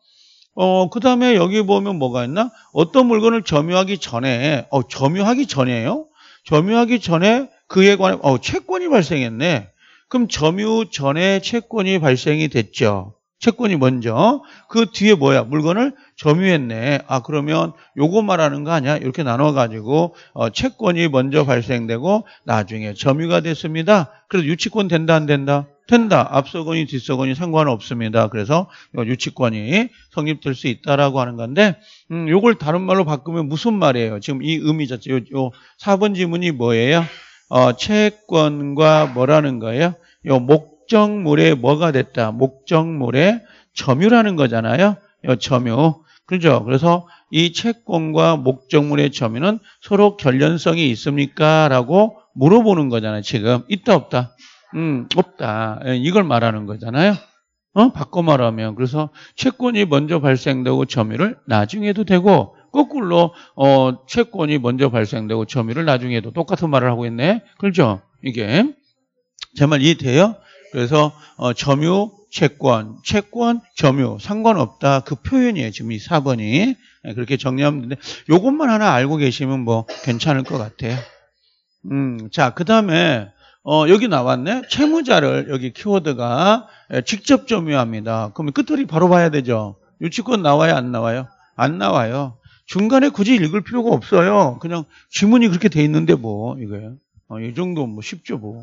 어, 그 다음에 여기 보면 뭐가 있나? 어떤 물건을 점유하기 전에, 어, 점유하기 전에요? 점유하기 전에 그에 관해, 어, 채권이 발생했네. 그럼 점유 전에 채권이 발생이 됐죠. 채권이 먼저. 그 뒤에 뭐야? 물건을 점유했네. 아 그러면 요거 말하는 거 아니야? 이렇게 나눠 가지고 어, 채권이 먼저 발생되고 나중에 점유가 됐습니다. 그래서 유치권 된다 안 된다? 된다. 앞서거니 뒤서거니 상관없습니다. 그래서 유치권이 성립될 수 있다라고 하는 건데 음, 요걸 다른 말로 바꾸면 무슨 말이에요? 지금 이 의미 자체 요, 요 4번 지문이 뭐예요 어, 채권과 뭐라는 거예요? 요 목적물에 뭐가 됐다? 목적물에 점유라는 거잖아요. 요 점유. 그죠? 그래서 이 채권과 목적물의 점유는 서로 결련성이 있습니까? 라고 물어보는 거잖아요. 지금. 있다, 없다? 음, 없다. 예, 이걸 말하는 거잖아요. 어? 바꿔 말하면. 그래서 채권이 먼저 발생되고 점유를 나중에도 되고, 거꾸로 어, 채권이 먼저 발생되고 점유를 나중에도 똑같은 말을 하고 있네. 그렇죠? 이게 제 말 이해돼요? 그래서 어, 점유, 채권, 채권, 점유 상관없다. 그 표현이에요. 지금 이 4번이 네, 그렇게 정리하면 되는데 요것만 하나 알고 계시면 뭐 괜찮을 것 같아요. 음, 자, 그 다음에 어, 여기 나왔네. 채무자를 여기 키워드가 예, 직접 점유합니다. 그러면 끝들이 바로 봐야 되죠. 유치권 나와요? 안 나와요? 안 나와요. 중간에 굳이 읽을 필요가 없어요. 그냥 지문이 그렇게 돼 있는데 뭐 이거예요. 어, 이 정도 뭐 쉽죠 뭐.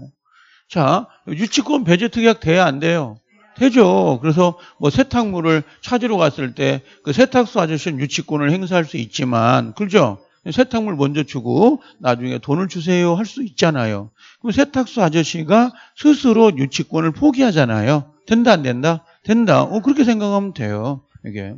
자 유치권 배제 특약 돼야 안 돼요. 되죠. 그래서 뭐 세탁물을 찾으러 갔을 때 그 세탁소 아저씨는 유치권을 행사할 수 있지만 그죠? 세탁물 먼저 주고 나중에 돈을 주세요 할 수 있잖아요. 그럼 세탁소 아저씨가 스스로 유치권을 포기하잖아요. 된다 안 된다? 된다. 어, 그렇게 생각하면 돼요. 이게.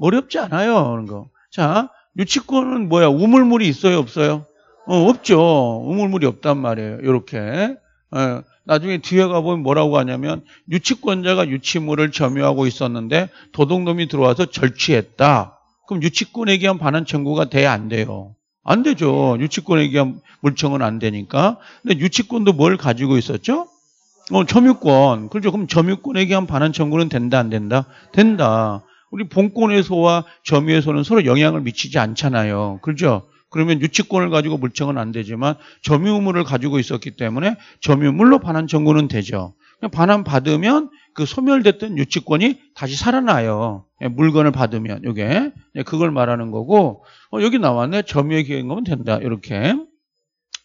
어렵지 않아요. 그런 거. 자, 유치권은 뭐야? 우물물이 있어요? 없어요? 어, 없죠. 우물물이 없단 말이에요. 이렇게. 예, 나중에 뒤에 가보면 뭐라고 하냐면 유치권자가 유치물을 점유하고 있었는데 도둑놈이 들어와서 절취했다. 그럼 유치권에 의한 반환 청구가 돼? 안 돼요? 안 되죠. 유치권에 의한 물청은 안 되니까. 근데 유치권도 뭘 가지고 있었죠? 어, 점유권. 그렇죠. 그럼 점유권에 의한 반환 청구는 된다, 안 된다? 된다. 우리 본권에서와 점유에서는 서로 영향을 미치지 않잖아요. 그렇죠? 그러면 유치권을 가지고 물청은 안 되지만 점유물을 가지고 있었기 때문에 점유물로 반환 청구는 되죠. 반환 받으면 그 소멸됐던 유치권이 다시 살아나요. 예, 물건을 받으면 이게 예, 그걸 말하는 거고 어, 여기 나왔네 점유의 기획임금은 된다 이렇게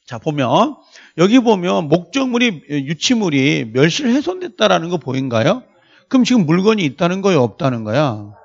자 보면 여기 보면 목적물이 유치물이 멸실 훼손됐다라는 거 보인가요? 그럼 지금 물건이 있다는 거예요 없다는 거야?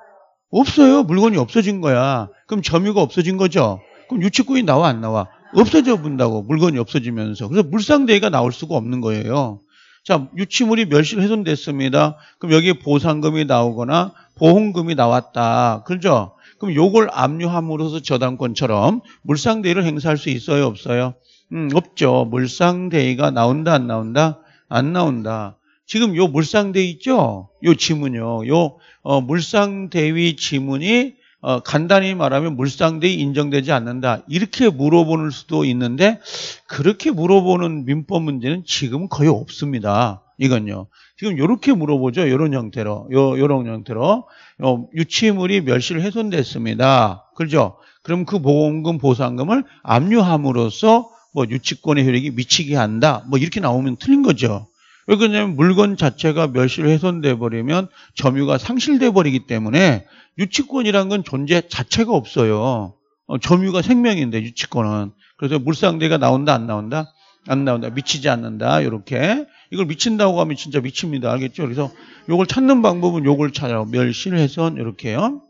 없어요. 물건이 없어진 거야. 그럼 점유가 없어진 거죠. 그럼 유치권이 나와 안 나와? 없어져 본다고 물건이 없어지면서. 그래서 물상대가 나올 수가 없는 거예요. 자, 유치물이 멸실 훼손됐습니다. 그럼 여기에 보상금이 나오거나 보험금이 나왔다. 그렇죠? 그럼 요걸 압류함으로써 저당권처럼 물상대위를 행사할 수 있어요, 없어요? 음, 없죠. 물상대위가 나온다, 안 나온다? 안 나온다. 지금 요 물상대위 있죠? 요 지문요. 요 어, 물상대위 지문이 어, 간단히 말하면 물상대위 인정되지 않는다. 이렇게 물어보는 수도 있는데 그렇게 물어보는 민법 문제는 지금 거의 없습니다. 이건요. 지금 이렇게 물어보죠. 이런 형태로, 요, 요런 형태로. 요, 유치물이 멸실 훼손됐습니다. 그렇죠? 그럼 그 보험금, 보상금을 압류함으로써 뭐 유치권의 효력이 미치게 한다. 뭐 이렇게 나오면 틀린 거죠. 왜 그러냐면 물건 자체가 멸실 훼손돼 버리면 점유가 상실돼 버리기 때문에 유치권이란 건 존재 자체가 없어요. 어, 점유가 생명인데 유치권은 그래서 물상대가 나온다 안 나온다 안 나온다 미치지 않는다 이렇게 이걸 미친다고 하면 진짜 미칩니다 알겠죠? 그래서 요걸 찾는 방법은 요걸 찾아요 멸실 훼손 이렇게요.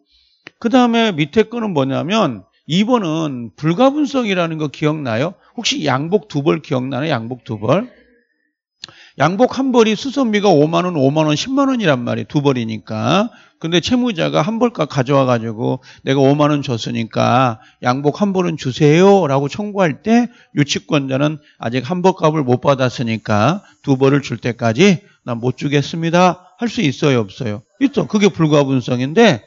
그 다음에 밑에 거는 뭐냐면 2번은 불가분성이라는 거 기억나요? 혹시 양복 두 벌 기억나요? 양복 두 벌? 양복 한 벌이 수선비가 5만 원, 5만 원, 10만 원이란 말이에요. 두 벌이니까. 근데 채무자가 한 벌값 가져와 가지고 내가 5만 원 줬으니까 양복 한 벌은 주세요라고 청구할 때 유치권자는 아직 한 벌값을 못 받았으니까 두 벌을 줄 때까지 난 못 주겠습니다. 할 수 있어요, 없어요? 있어. 그게 불가분성인데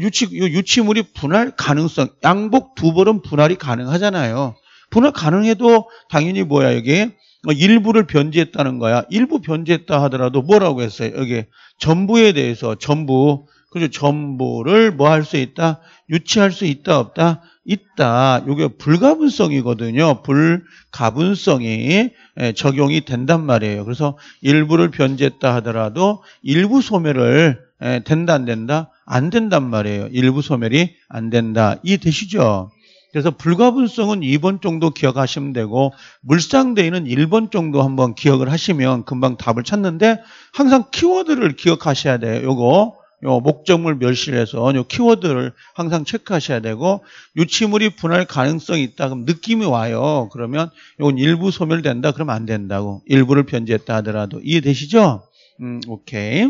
유치 유치물이 분할 가능성 양복 두 벌은 분할이 가능하잖아요. 분할 가능해도 당연히 뭐야 뭐 일부를 변제했다는 거야. 일부 변제했다 하더라도 뭐라고 했어요? 여기 전부에 대해서 전부 그죠? 전부를 뭐 할 수 있다? 유치할 수 있다 없다? 있다. 이게 불가분성이거든요. 불가분성이 예, 적용이 된단 말이에요. 그래서 일부를 변제했다 하더라도 일부 소멸을 예, 된다 안 된다? 안 된단 말이에요. 일부 소멸이 안 된다. 이해 되시죠? 그래서 불가분성은 2번 정도 기억하시면 되고 물상대위는 1번 정도 한번 기억을 하시면 금방 답을 찾는데 항상 키워드를 기억하셔야 돼요. 요거 요 목적물 멸실에서 요 키워드를 항상 체크하셔야 되고 유치물이 분할 가능성이 있다 그럼 느낌이 와요. 그러면 이건 일부 소멸된다 그러면 안 된다고 일부를 변제했다 하더라도 이해되시죠? 음 오케이.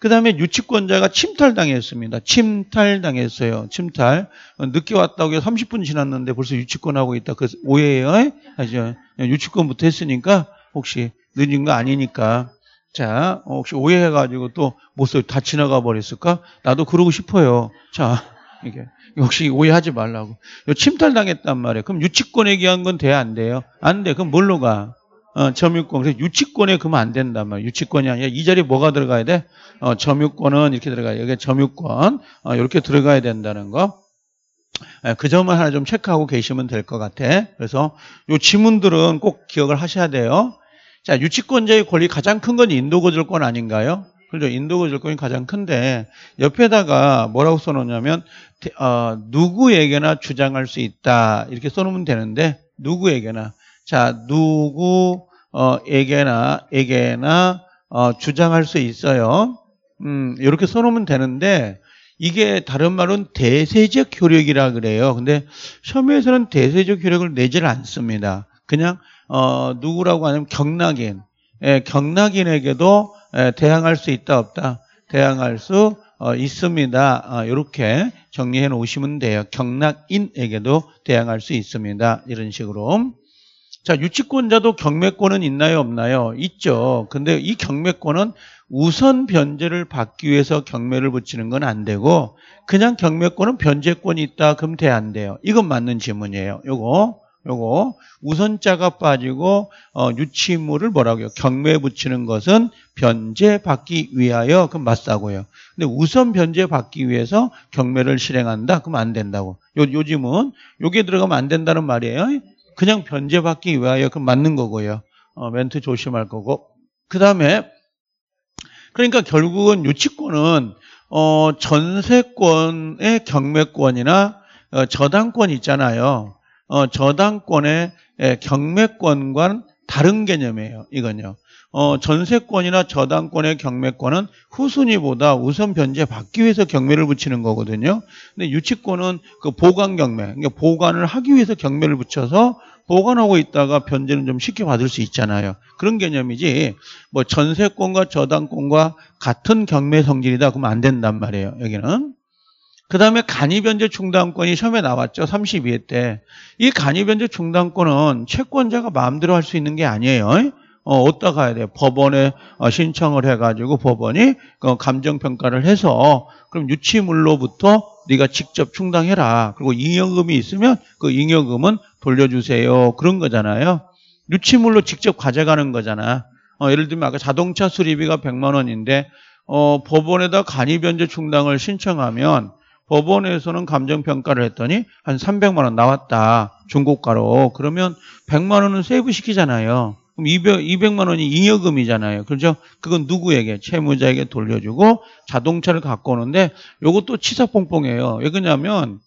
그 다음에 유치권자가 침탈당했습니다. 침탈당했어요. 침탈. 늦게 왔다고 해서 30분 지났는데 벌써 유치권 하고 있다. 그 오해예요. 아죠. 유치권부터 했으니까 혹시 늦은 거 아니니까. 자, 혹시 오해해가지고 또 못써 다 지나가 버렸을까? 나도 그러고 싶어요. 자, 이게. 혹시 오해하지 말라고. 침탈당했단 말이에요. 그럼 유치권에 기한 건 돼야 안 돼요? 안 돼. 그럼 뭘로 가? 어, 점유권. 그래서 유치권에 그러면 안 된단 말이에요. 유치권이 아니라 이 자리에 뭐가 들어가야 돼? 어, 점유권은 이렇게 들어가요. 여기 점유권. 어, 이렇게 들어가야 된다는 거. 예, 그 점을 하나 좀 체크하고 계시면 될 것 같아. 그래서 이 지문들은 꼭 기억을 하셔야 돼요. 자, 유치권자의 권리 가장 큰 건 인도거절권 아닌가요? 그죠? 인도거절권이 가장 큰데 옆에다가 뭐라고 써놓냐면 어, 누구에게나 주장할 수 있다 이렇게 써놓으면 되는데 누구에게나 자, 누구에게나 에게나 어, 주장할 수 있어요. 음, 이렇게 써놓으면 되는데 이게 다른 말은 대세적 효력이라 그래요. 근데 시험에서는 대세적 효력을 내질 않습니다. 그냥 어, 누구라고 하냐면 경락인, 예, 경락인에게도 예, 대항할 수 있다 없다. 대항할 수 어, 있습니다. 이렇게 정리해 놓으시면 돼요. 경락인에게도 대항할 수 있습니다. 이런 식으로. 자, 유치권자도 경매권은 있나요, 없나요? 있죠. 근데 이 경매권은 우선 변제를 받기 위해서 경매를 붙이는 건 안 되고 그냥 경매권은 변제권이 있다 그럼 돼 안 돼요. 이건 맞는 질문이에요. 요거 요거 우선자가 빠지고 어, 유치물을 뭐라고요? 경매에 붙이는 것은 변제 받기 위하여 그럼 맞다고요. 근데 우선 변제 받기 위해서 경매를 실행한다 그럼 안 된다고. 요 요즘은 요게 들어가면 안 된다는 말이에요. 그냥 변제 받기 위하여 그럼 맞는 거고요. 어, 멘트 조심할 거고. 그 다음에 그러니까 결국은 유치권은 어, 전세권의 경매권이나 어, 저당권 있잖아요. 어, 저당권의 예, 경매권과는 다른 개념이에요. 이건요. 어, 전세권이나 저당권의 경매권은 후순위보다 우선 변제 받기 위해서 경매를 붙이는 거거든요. 근데 유치권은 그 보관 경매, 그러니까 보관을 하기 위해서 경매를 붙여서 보관하고 있다가 변제는 좀 쉽게 받을 수 있잖아요. 그런 개념이지 뭐 전세권과 저당권과 같은 경매 성질이다 그러면 안 된단 말이에요. 여기는. 그 다음에 간이변제 충당권이 처음에 나왔죠. 32회 때. 이 간이변제 충당권은 채권자가 마음대로 할 수 있는 게 아니에요. 어, 어디다 가야 돼요? 법원에 어, 신청을 해가지고 법원이 그 감정평가를 해서 그럼 유치물로부터 네가 직접 충당해라. 그리고 잉여금이 있으면 그 잉여금은 돌려주세요. 그런 거잖아요. 유치물로 직접 가져가는 거잖아. 어, 예를 들면 아까 자동차 수리비가 100만 원인데 어, 법원에다 간이변제 충당을 신청하면 법원에서는 감정평가를 했더니 한 300만 원 나왔다. 중고가로. 그러면 100만 원은 세이브 시키잖아요. 그럼 200, 200 만 원이 잉여금이잖아요. 그렇죠? 그건 누구에게? 채무자에게 돌려주고 자동차를 갖고 오는데 이것도 치사뽕뽕해요. 왜 그러냐면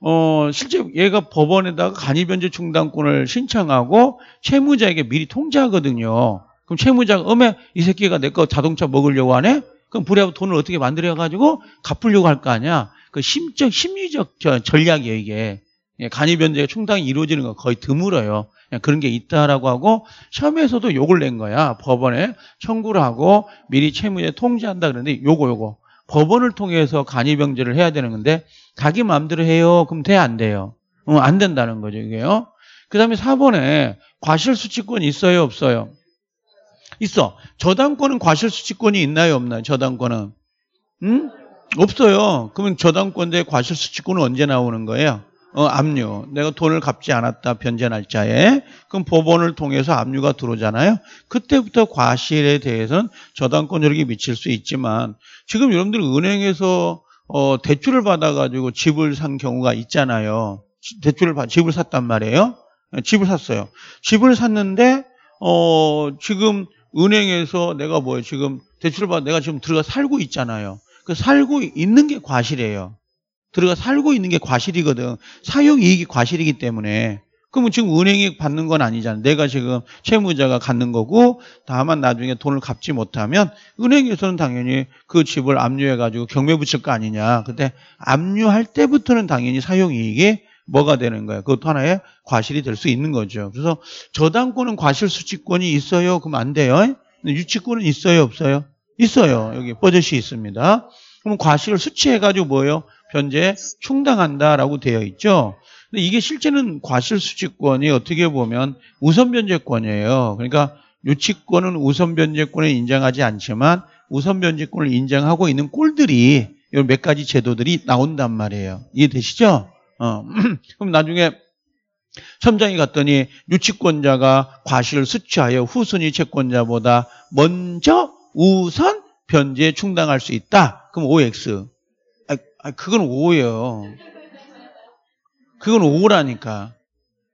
어, 실제 얘가 법원에다가 간이변제 충당권을 신청하고 채무자에게 미리 통지하거든요. 그럼 채무자가 어메 이 새끼가 내 거 자동차 먹으려고 하네? 그럼 불에 돈을 어떻게 만들어 가지고 갚으려고 할 거 아니야. 그 심적 심리적 전략이에요 이게. 예, 간이 변제가 충당이 이루어지는 거 거의 드물어요. 그런 게 있다라고 하고 시험에서도 욕을 낸 거야. 법원에 청구를 하고 미리 채무에 통지한다 그러는데 요거 요거 법원을 통해서 간이병제를 해야 되는 건데 자기 마음대로 해요. 그럼 돼 안 돼요? 어, 안 된다는 거죠 이게요. 그 다음에 4번에 과실수취권 있어요 없어요? 있어. 저당권은 과실수취권이 있나요 없나요? 저당권은 응? 없어요. 그러면 저당권대 과실수취권은 언제 나오는 거예요? 어, 압류. 내가 돈을 갚지 않았다. 변제 날짜에. 그럼 법원을 통해서 압류가 들어오잖아요. 그때부터 과실에 대해서는 저당권 여력이 미칠 수 있지만 지금 여러분들 은행에서 어, 대출을 받아가지고 집을 산 경우가 있잖아요. 대출을 받, 집을 샀단 말이에요. 네, 집을 샀어요. 집을 샀는데 어, 지금 은행에서 내가 뭐예요? 지금 대출을 받아 내가 지금 들어가 살고 있잖아요. 그 살고 있는 게 과실이에요. 들어가 살고 있는 게 과실이거든. 사용 이익이 과실이기 때문에. 그러면 지금 은행이 받는 건 아니잖아. 내가 지금 채무자가 갖는 거고 다만 나중에 돈을 갚지 못하면 은행에서는 당연히 그 집을 압류해 가지고 경매 붙일 거 아니냐. 근데 압류할 때부터는 당연히 사용 이익이 뭐가 되는 거야. 그것도 하나의 과실이 될 수 있는 거죠. 그래서 저당권은 과실 수취권이 있어요. 그럼 안 돼요. 유치권은 있어요, 없어요? 있어요. 여기 버젓이 있습니다. 그럼 과실을 수취해 가지고 뭐예요? 현재 충당한다라고 되어 있죠. 근데 이게 실제는 과실수취권이 어떻게 보면 우선변제권이에요. 그러니까 유치권은 우선변제권을 인정하지 않지만 우선변제권을 인정하고 있는 꼴들이 몇 가지 제도들이 나온단 말이에요. 이해되시죠? 어. 그럼 나중에 첨장이 갔더니 유치권자가 과실을 수취하여 후순위 채권자보다 먼저 우선 변제에 충당할 수 있다. 그럼 OX. 아, 그건 오예요. 그건 오라니까.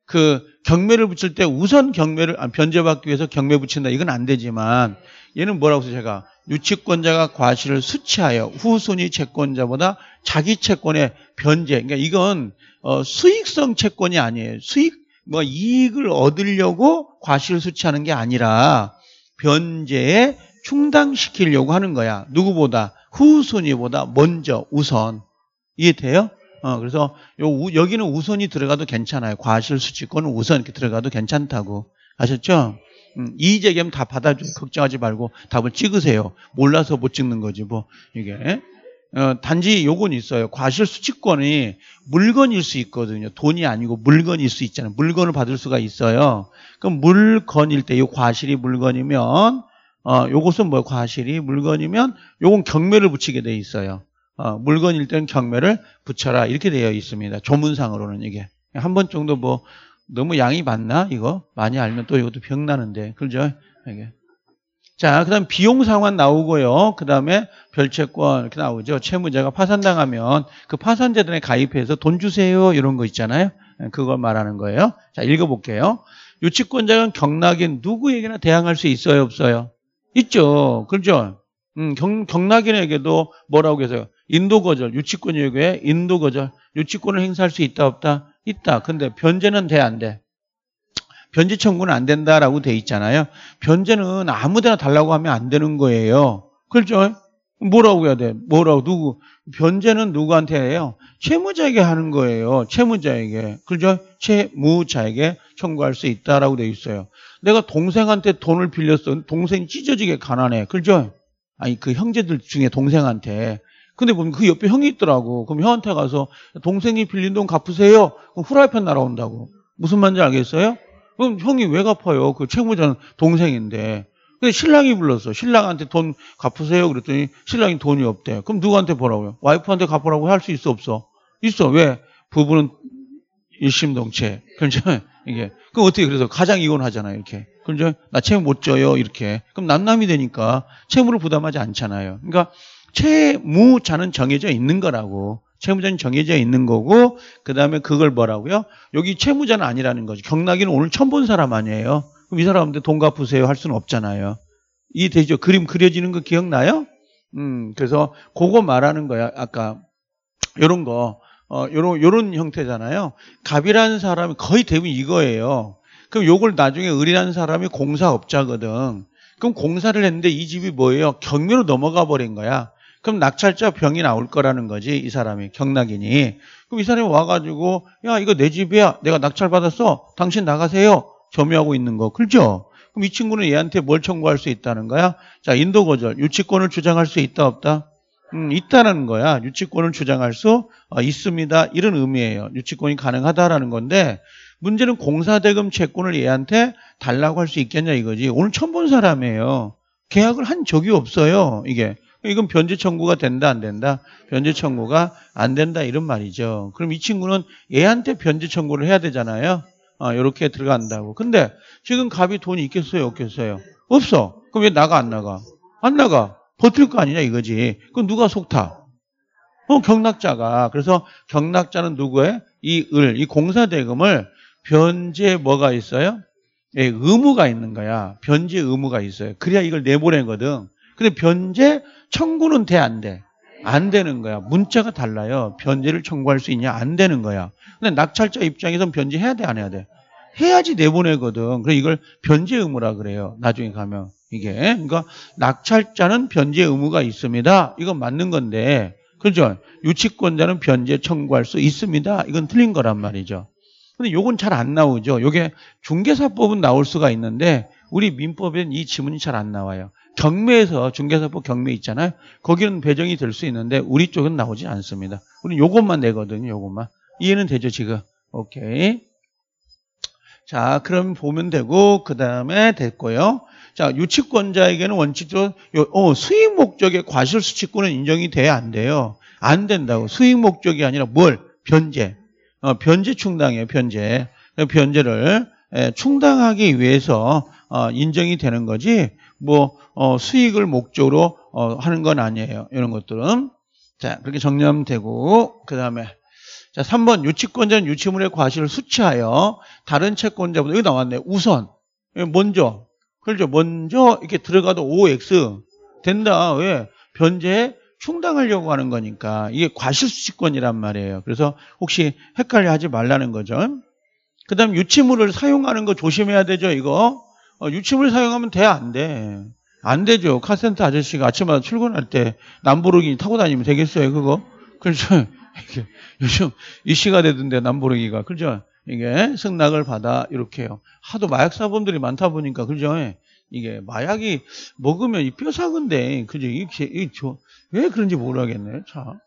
그 경매를 붙일 때 우선 경매를 아, 변제받기 위해서 경매 붙인다. 이건 안 되지만 얘는 뭐라고 해서 제가? 유치권자가 과실을 수취하여 후순위 채권자보다 자기 채권의 변제. 그러니까 이건 어, 수익성 채권이 아니에요. 수익 뭐 이익을 얻으려고 과실을 수취하는 게 아니라 변제에 충당시키려고 하는 거야. 누구보다 후 순위보다 먼저 우선 이해돼요? 어, 그래서 요, 여기는 우선이 들어가도 괜찮아요. 과실 수치권은 우선 이렇게 들어가도 괜찮다고 아셨죠? 음, 이의제기하면 다 받아줘요. 걱정하지 말고 답을 찍으세요. 몰라서 못 찍는 거지 뭐 이게. 어, 단지 요건 있어요. 과실 수취권이 물건일 수 있거든요. 돈이 아니고 물건일 수 있잖아요. 물건을 받을 수가 있어요. 그럼 물건일 때 이 과실이 물건이면 어, 요것은 뭐 과실이 물건이면 요건 경매를 붙이게 돼 있어요. 어, 물건일 때는 경매를 붙여라 이렇게 되어 있습니다. 조문상으로는 이게 한 번 정도 뭐 너무 양이 많나 이거 많이 알면 또 이것도 병 나는데 그죠? 이게 자, 그 다음 비용 상환 나오고요. 그 다음에 별채권 이렇게 나오죠. 채무자가 파산당하면 그 파산재단에 가입해서 돈 주세요. 이런 거 있잖아요. 예, 그걸 말하는 거예요. 자, 읽어볼게요. 유치권자는 경락인 누구에게나 대항할 수 있어요? 없어요? 있죠. 그렇죠? 음, 경, 경락인에게도 뭐라고 해서요? 인도거절, 유치권이외에 인도거절, 유치권을 행사할 수 있다 없다? 있다. 근데 변제는 돼 안 돼? 변제 청구는 안 된다라고 돼 있잖아요. 변제는 아무데나 달라고 하면 안 되는 거예요. 그렇죠? 뭐라고 해야 돼? 뭐라고 누구? 변제는 누구한테 해요? 채무자에게 하는 거예요. 채무자에게. 그렇죠? 채무자에게 청구할 수 있다라고 돼 있어요. 내가 동생한테 돈을 빌렸어. 동생이 찢어지게 가난해. 그렇죠? 아니 그 형제들 중에 동생한테. 근데 보면 그 옆에 형이 있더라고. 그럼 형한테 가서 동생이 빌린 돈 갚으세요. 그럼 후라이팬 날아온다고. 무슨 말인지 알겠어요? 그럼 형이 왜 갚아요? 그 채무자는 동생인데. 근데 신랑이 불렀어. 신랑한테 돈 갚으세요. 그랬더니 신랑이 돈이 없대. 그럼 누구한테 보라고요? 와이프한테 갚으라고 할 수 있어 없어? 있어. 왜? 부부는 일심동체. 그렇죠? 이게. 그럼 어떻게 그래서 가장 이혼하잖아요. 이렇게. 그렇죠? 나 채무 못 져요. 이렇게. 그럼 남남이 되니까 채무를 부담하지 않잖아요. 그러니까 채무자는 정해져 있는 거라고. 채무자는 정해져 있는 거고 그 다음에 그걸 뭐라고요? 여기 채무자는 아니라는 거죠. 경락이는 오늘 처음 본 사람 아니에요. 그럼 이 사람한테 돈 갚으세요 할 수는 없잖아요. 이 되죠? 그림 그려지는 거 기억나요? 음, 그래서 그거 말하는 거야. 아까 요런 거, 어, 요런 요런 형태잖아요. 갑이라는 사람이 거의 대부분 이거예요. 그럼 요걸 나중에 을이라는 사람이 공사업자거든. 그럼 공사를 했는데 이 집이 뭐예요? 경매로 넘어가 버린 거야. 그럼 낙찰자 병이 나올 거라는 거지 이 사람이 경락이니 그럼 이 사람이 와가지고 야 이거 내 집이야 내가 낙찰 받았어 당신 나가세요 점유하고 있는 거 그렇죠? 그럼 이 친구는 얘한테 뭘 청구할 수 있다는 거야? 자 인도 거절 유치권을 주장할 수 있다 없다? 음, 있다는 거야 유치권을 주장할 수 어, 있습니다 이런 의미예요 유치권이 가능하다라는 건데 문제는 공사대금 채권을 얘한테 달라고 할 수 있겠냐 이거지 오늘 처음 본 사람이에요 계약을 한 적이 없어요 이게 이건 변제 청구가 된다 안 된다? 변제 청구가 안 된다 이런 말이죠. 그럼 이 친구는 얘한테 변제 청구를 해야 되잖아요. 어, 이렇게 들어간다고. 근데 지금 갑이 돈이 있겠어요, 없겠어요? 없어. 그럼 왜 나가 안 나가? 안 나가. 버틸 거 아니냐 이거지. 그럼 누가 속타? 어, 경락자가. 그래서 경락자는 누구의? 이 을, 이 공사대금을 변제 뭐가 있어요? 예, 의무가 있는 거야. 변제 의무가 있어요. 그래야 이걸 내보내거든. 근데 변제 청구는 돼, 안 돼? 안 되는 거야. 문자가 달라요. 변제를 청구할 수 있냐? 안 되는 거야. 근데 낙찰자 입장에선 변제해야 돼, 안 해야 돼? 해야지 내보내거든. 그래 이걸 변제 의무라 그래요. 나중에 가면 이게 그러니까 낙찰자는 변제 의무가 있습니다. 이건 맞는 건데 그죠? 유치권자는 변제 청구할 수 있습니다. 이건 틀린 거란 말이죠. 근데 요건 잘 안 나오죠. 요게 중개사법은 나올 수가 있는데 우리 민법엔 이 지문이 잘 안 나와요. 경매에서 중개사법 경매 있잖아요. 거기는 배정이 될 수 있는데 우리 쪽은 나오지 않습니다. 우리는 요것만 내거든요. 요것만. 이해는 되죠, 지금? 오케이. 자, 그럼 보면 되고 그 다음에 됐고요. 자, 유치권자에게는 원칙적으로 어, 수익 목적의 과실 수취권은 인정이 돼야 안 돼요. 안 된다고. 수익 목적이 아니라 뭘? 변제. 어, 변제 충당이에요. 변제. 변제를 충당하기 위해서 어, 인정이 되는 거지 뭐 어, 수익을 목적으로 어, 하는 건 아니에요. 이런 것들은 자 그렇게 정리하면 되고 그 다음에 자 3번 유치권자는 유치물의 과실을 수취하여 다른 채권자보다 여기 나왔네 우선 먼저 그렇죠 먼저 이렇게 들어가도 OX 된다 왜 변제에 충당하려고 하는 거니까 이게 과실수취권이란 말이에요. 그래서 혹시 헷갈려 하지 말라는 거죠. 그 다음 유치물을 사용하는 거 조심해야 되죠, 이거. 어, 유치물 사용하면 돼, 안 돼? 안 되죠. 카센터 아저씨가 아침마다 출근할 때 남보르기 타고 다니면 되겠어요, 그거? 그렇죠. 요즘 이 시가 되던데 남보르기가 그렇죠. 이게 승낙을 받아 이렇게요. 하도 마약 사범들이 많다 보니까 그죠? 이게 마약이 먹으면 이 뼈사근데 그죠? 이게 왜 그런지 모르겠네. 자,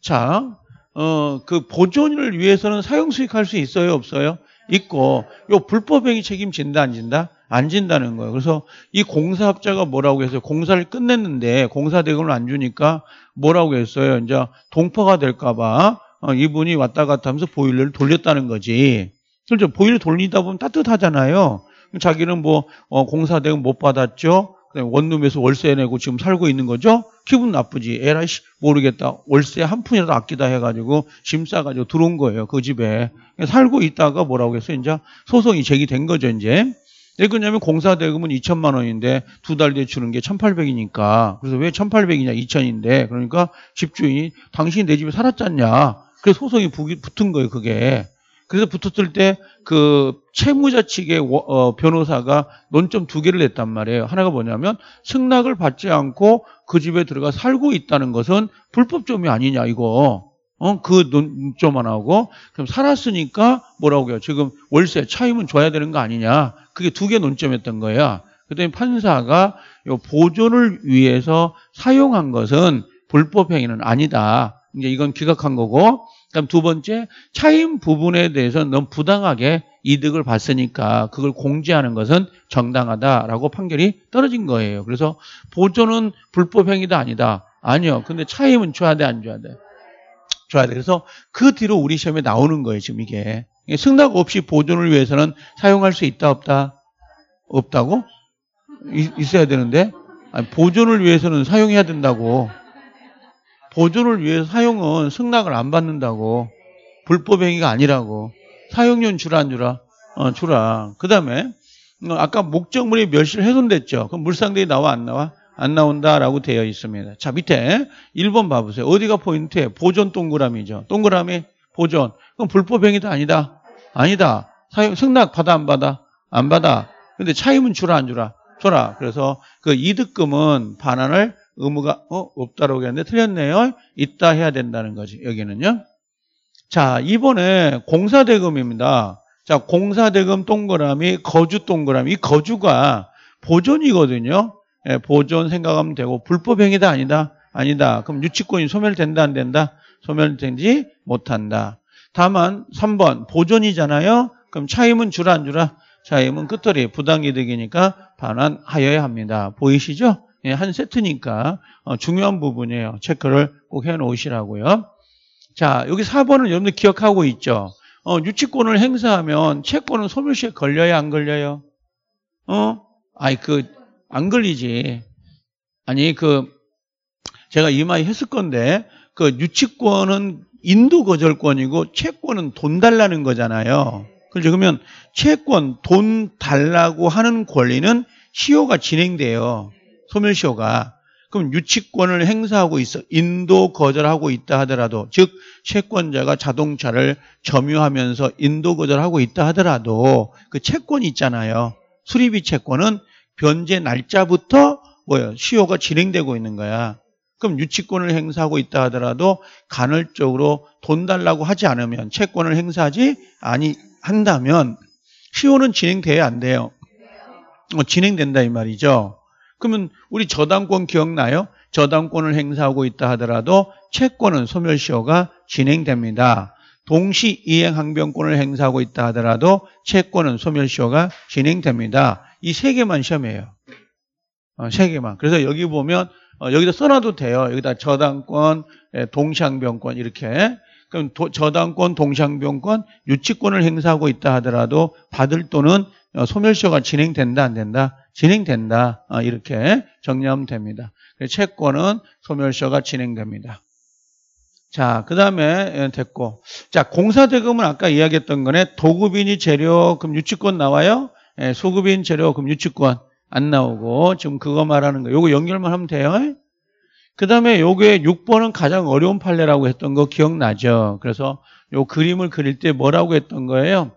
자, 어, 그 보존을 위해서는 사용 수익할 수 있어요, 없어요? 있고, 요 불법행위 책임진다, 안 진다? 안 진다는 거예요. 그래서 이 공사업자가 뭐라고 했어요? 공사를 끝냈는데 공사 대금을 안 주니까 뭐라고 했어요? 이제 동파가 될까봐 어, 이분이 왔다 갔다 하면서 보일러를 돌렸다는 거지. 그렇죠. 보일러 돌리다 보면 따뜻하잖아요. 자기는 뭐 어, 공사 대금 못 받았죠. 원룸에서 월세 내고 지금 살고 있는 거죠. 기분 나쁘지. 에라이씨 모르겠다. 월세 한 푼이라도 아끼다 해가지고 짐 싸가지고 들어온 거예요. 그 집에 살고 있다가 뭐라고 했어요. 이제 소송이 제기된 거죠. 이제 왜 그러냐면 공사 대금은 2천만 원인데 두 달 뒤에 주는 게 1,800이니까. 그래서 왜 1,800이냐 2천인데 그러니까 집주인이 당신이 내 집에 살았잖냐. 그래서 소송이 붙은 거예요. 그게. 그래서 붙었을 때 그 채무자 측의 어, 변호사가 논점 두 개를 냈단 말이에요. 하나가 뭐냐면 승낙을 받지 않고 그 집에 들어가 살고 있다는 것은 불법 점이 아니냐 이거. 어, 그 논점 하나하고 그럼 살았으니까 뭐라고 해요? 지금 월세 차임은 줘야 되는 거 아니냐? 그게 두 개 논점이었던 거야. 그랬더니 판사가 요 보존을 위해서 사용한 것은 불법 행위는 아니다. 이제 이건 기각한 거고 그다음 두 번째 차임 부분에 대해서는 너무 부당하게 이득을 봤으니까 그걸 공지하는 것은 정당하다라고 판결이 떨어진 거예요. 그래서 보존은 불법 행위다 아니다. 아니요. 근데 차임은 줘야 돼 안 줘야 돼? 줘야 돼. 그래서 그 뒤로 우리 시험에 나오는 거예요. 지금 이게 승낙 없이 보존을 위해서는 사용할 수 있다 없다? 없다고? 있, 어야 되는데 아니, 보존을 위해서는 사용해야 된다고. 보존을 위해서 사용은 승낙을 안 받는다고. 불법 행위가 아니라고. 사용료는 주라 안 주라? 어, 주라. 그 다음에 어, 아까 목적물이 멸실 훼손됐죠. 그럼 물상대에 나와 안 나와? 안 나온다라고 되어 있습니다. 자 밑에 1번 봐보세요. 어디가 포인트에 보존 동그라미죠. 동그라미 보존. 그럼 불법 행위도 아니다. 아니다. 사용 승낙 받아 안 받아? 안 받아. 근데 차임은 주라 안 주라? 줘라. 그래서 그 이득금은 반환을 의무가 어, 없다라고 했는데 틀렸네요. 있다 해야 된다는 거지. 여기는요. 자, 이번에 공사대금입니다. 자, 공사대금 동그라미, 거주 동그라미. 이 거주가 보존이거든요. 예, 보존 생각하면 되고 불법행위다 아니다? 아니다. 그럼 유치권이 소멸된다 안 된다? 소멸되지 못한다. 다만 3번 보존이잖아요. 그럼 차임은 주라 안 주라? 차임은 끝돌이 부당이득이니까 반환하여야 합니다. 보이시죠? 예, 한 세트니까 어, 중요한 부분이에요. 체크를 꼭 해놓으시라고요. 자, 여기 4번을 여러분들 기억하고 있죠? 어, 유치권을 행사하면 채권은 소멸시에 걸려야 안 걸려요? 어? 아이, 그, 안 걸리지. 아니, 그, 제가 이마에 했을 건데, 그 유치권은 인도 거절권이고 채권은 돈 달라는 거잖아요. 그렇죠? 그러면 채권, 돈 달라고 하는 권리는 시효가 진행돼요. 소멸시효가. 그럼 유치권을 행사하고 있어 인도 거절하고 있다 하더라도 즉 채권자가 자동차를 점유하면서 인도 거절하고 있다 하더라도 그 채권이 있잖아요. 수리비 채권은 변제 날짜부터 뭐예요? 시효가 진행되고 있는 거야. 그럼 유치권을 행사하고 있다 하더라도 간헐적으로 돈 달라고 하지 않으면 채권을 행사하지 아니 한다면 시효는 진행돼야 안 돼요. 어, 진행된다 이 말이죠. 그러면 우리 저당권 기억나요? 저당권을 행사하고 있다 하더라도 채권은 소멸시효가 진행됩니다. 동시 이행 항변권을 행사하고 있다 하더라도 채권은 소멸시효가 진행됩니다. 이 세 개만 시험이에요. 어, 세 개만. 그래서 여기 보면 어, 여기다 써놔도 돼요. 여기다 저당권, 예, 동시항변권 이렇게. 그럼 도, 저당권, 동시항변권, 유치권을 행사하고 있다 하더라도 받을 돈은 어, 소멸시효가 진행된다 안 된다? 진행된다. 어, 이렇게 정리하면 됩니다. 채권은 소멸시효가 진행됩니다. 자, 그 다음에 예, 됐고. 자, 공사대금은 아까 이야기했던 거네. 도급인이 재료, 그럼 유치권 나와요? 예, 소급인 재료, 그럼 유치권. 안 나오고 지금 그거 말하는 거 요거 연결만 하면 돼요. 그 다음에 요게 6번은 가장 어려운 판례라고 했던 거 기억나죠? 그래서 요 그림을 그릴 때 뭐라고 했던 거예요?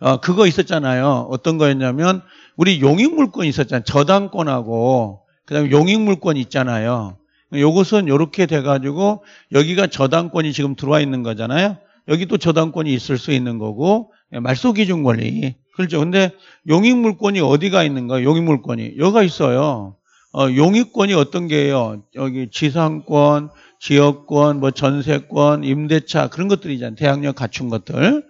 어, 그거 있었잖아요. 어떤 거였냐면 우리 용익물권 있었잖아요. 저당권하고 그 다음에 용익물권 있잖아요. 요것은 이렇게 돼가지고 여기가 저당권이 지금 들어와 있는 거잖아요. 여기 도 저당권이 있을 수 있는 거고 예, 말소 기준 권리 그렇죠. 근데 용익물권이 어디가 있는가? 용익물권이 여기가 있어요. 어, 용익권이 어떤 게요? 여기 지상권, 지역권, 뭐 전세권, 임대차 그런 것들이잖아요. 대항력 갖춘 것들.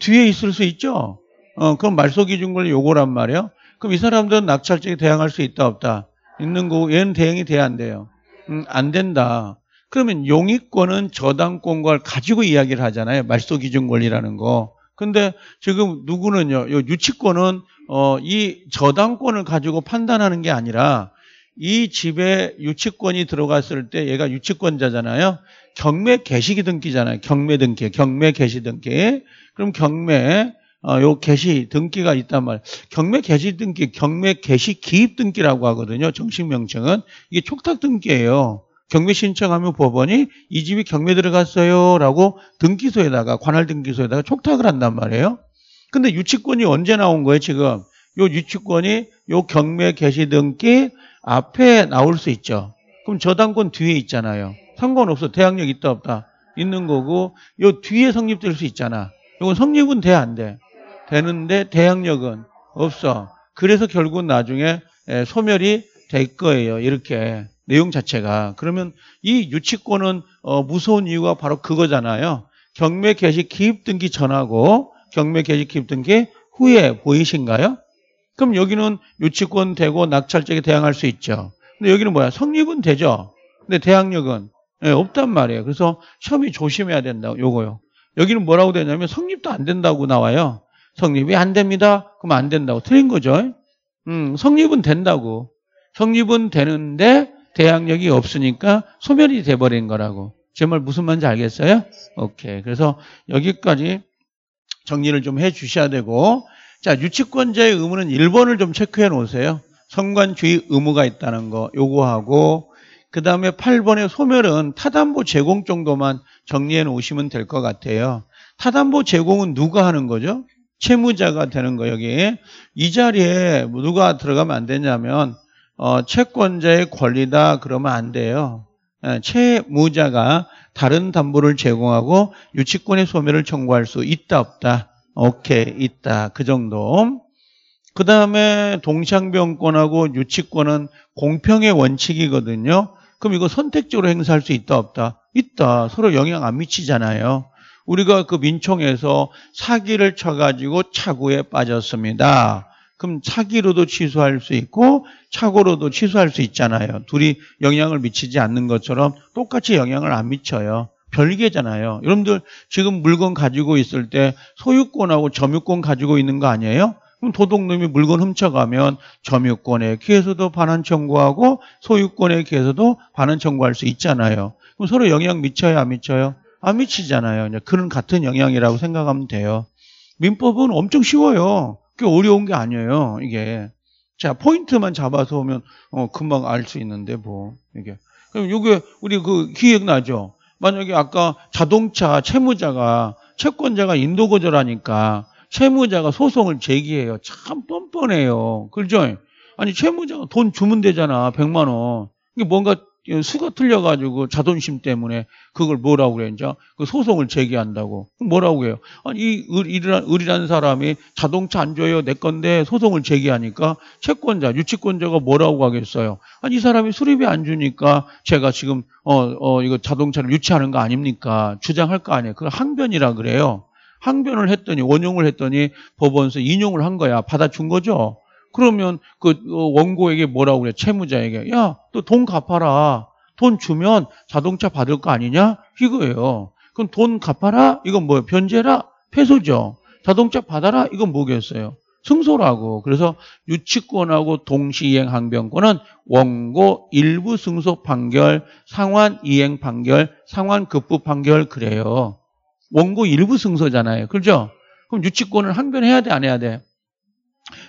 뒤에 있을 수 있죠. 어, 그럼 말소 기준 권리 요거란 말이에요. 그럼 이 사람들은 낙찰적에 대항할 수 있다 없다? 있는 거고 얘는 대응이 돼야 안 돼요. 음, 안 된다. 그러면 용익권은 저당권과 가지고 이야기를 하잖아요. 말소 기준 권리라는 거. 근데 지금 누구는요, 요 유치권은, 어, 이 저당권을 가지고 판단하는 게 아니라 이 집에 유치권이 들어갔을 때 얘가 유치권자잖아요. 경매 개시기 등기잖아요. 경매 등기, 경매 개시 등기. 그럼 경매, 어, 요 개시 등기가 있단 말이에요. 경매 개시 등기, 경매 개시 기입 등기라고 하거든요. 정식 명칭은. 이게 촉탁 등기예요. 경매 신청하면 법원이 이 집이 경매 들어갔어요 라고 등기소에다가 관할 등기소에다가 촉탁을 한단 말이에요. 근데 유치권이 언제 나온 거예요 지금? 요 유치권이 요 경매 개시 등기 앞에 나올 수 있죠. 그럼 저당권 뒤에 있잖아요. 상관없어. 대항력 있다 없다. 있는 거고 요 뒤에 성립될 수 있잖아. 이건 성립은 돼 안 돼? 되는데 대항력은 없어. 그래서 결국 나중에 소멸이 될 거예요. 이렇게. 내용 자체가 그러면 이 유치권은 어, 무서운 이유가 바로 그거잖아요. 경매 개시 기입 등기 전하고 경매 개시 기입 등기 후에 보이신가요? 그럼 여기는 유치권 되고 낙찰적에 대항할 수 있죠. 근데 여기는 뭐야? 성립은 되죠. 근데 대항력은 네, 없단 말이에요. 그래서 시험이 조심해야 된다고 요거요. 여기는 뭐라고 되냐면 성립도 안 된다고 나와요. 성립이 안 됩니다. 그럼 안 된다고 틀린 거죠. 음, 성립은 된다고. 성립은 되는데 대항력이 없으니까 소멸이 돼버린 거라고. 제 말 무슨 말인지 알겠어요? 오케이. 그래서 여기까지 정리를 좀 해 주셔야 되고 자 유치권자의 의무는 1번을 좀 체크해 놓으세요. 성관주의 의무가 있다는 거 요구하고 그 다음에 8번의 소멸은 타담보 제공 정도만 정리해 놓으시면 될 것 같아요. 타담보 제공은 누가 하는 거죠? 채무자가 되는 거 여기 이 자리에 누가 들어가면 안 되냐면 어, 채권자의 권리다 그러면 안 돼요. 예, 채무자가 다른 담보를 제공하고 유치권의 소멸을 청구할 수 있다 없다. 오케이 있다 그 정도. 그 다음에 동상병권하고 유치권은 공평의 원칙이거든요. 그럼 이거 선택적으로 행사할 수 있다 없다? 있다. 서로 영향 안 미치잖아요. 우리가 그 민총에서 사기를 쳐가지고 차고에 빠졌습니다. 그럼 차기로도 취소할 수 있고 착오로도 취소할 수 있잖아요. 둘이 영향을 미치지 않는 것처럼 똑같이 영향을 안 미쳐요. 별개잖아요. 여러분들 지금 물건 가지고 있을 때 소유권하고 점유권 가지고 있는 거 아니에요? 그럼 도둑놈이 물건 훔쳐가면 점유권에 기해서도 반환 청구하고 소유권에 기해서도 반환 청구할 수 있잖아요. 그럼 서로 영향 미쳐요, 안 미쳐요? 안 미치잖아요. 그런 같은 영향이라고 생각하면 돼요. 민법은 엄청 쉬워요. 그 어려운 게 아니에요. 이게 자 포인트만 잡아서 오면 어, 금방 알 수 있는데 뭐 이게 그럼 이게 우리 그 기억나죠? 만약에 아까 자동차 채무자가 채권자가 인도 거절하니까 채무자가 소송을 제기해요. 참 뻔뻔해요. 그렇죠? 아니 채무자가 돈 주면 되잖아. 100만 원. 이게 뭔가 수가 틀려가지고 자존심 때문에 그걸 뭐라고 이제 그 소송을 제기한다고. 뭐라고 해요? 아니, 이 을이란, 을이라는 사람이 자동차 안 줘요, 내 건데 소송을 제기하니까 채권자, 유치권자가 뭐라고 하겠어요? 아니, 이 사람이 수리비 안 주니까 제가 지금, 어, 어, 이거 자동차를 유치하는 거 아닙니까? 주장할 거 아니에요. 그걸 항변이라 그래요. 항변을 했더니, 원용을 했더니 법원에서 인용을 한 거야. 받아준 거죠? 그러면 그 어, 원고에게 뭐라고 그래? 채무자에게. 야, 또돈 갚아라. 돈 주면 자동차 받을 거 아니냐? 이거예요. 그럼 돈 갚아라? 이건 뭐예요? 변제라? 패소죠. 자동차 받아라? 이건 뭐겠어요? 승소라고. 그래서 유치권하고 동시이행 항변권은 원고 일부 승소 판결, 상환 이행 판결, 상환 급부 판결 그래요. 원고 일부 승소잖아요. 그죠? 그럼 유치권을 항변해야 돼, 안 해야 돼?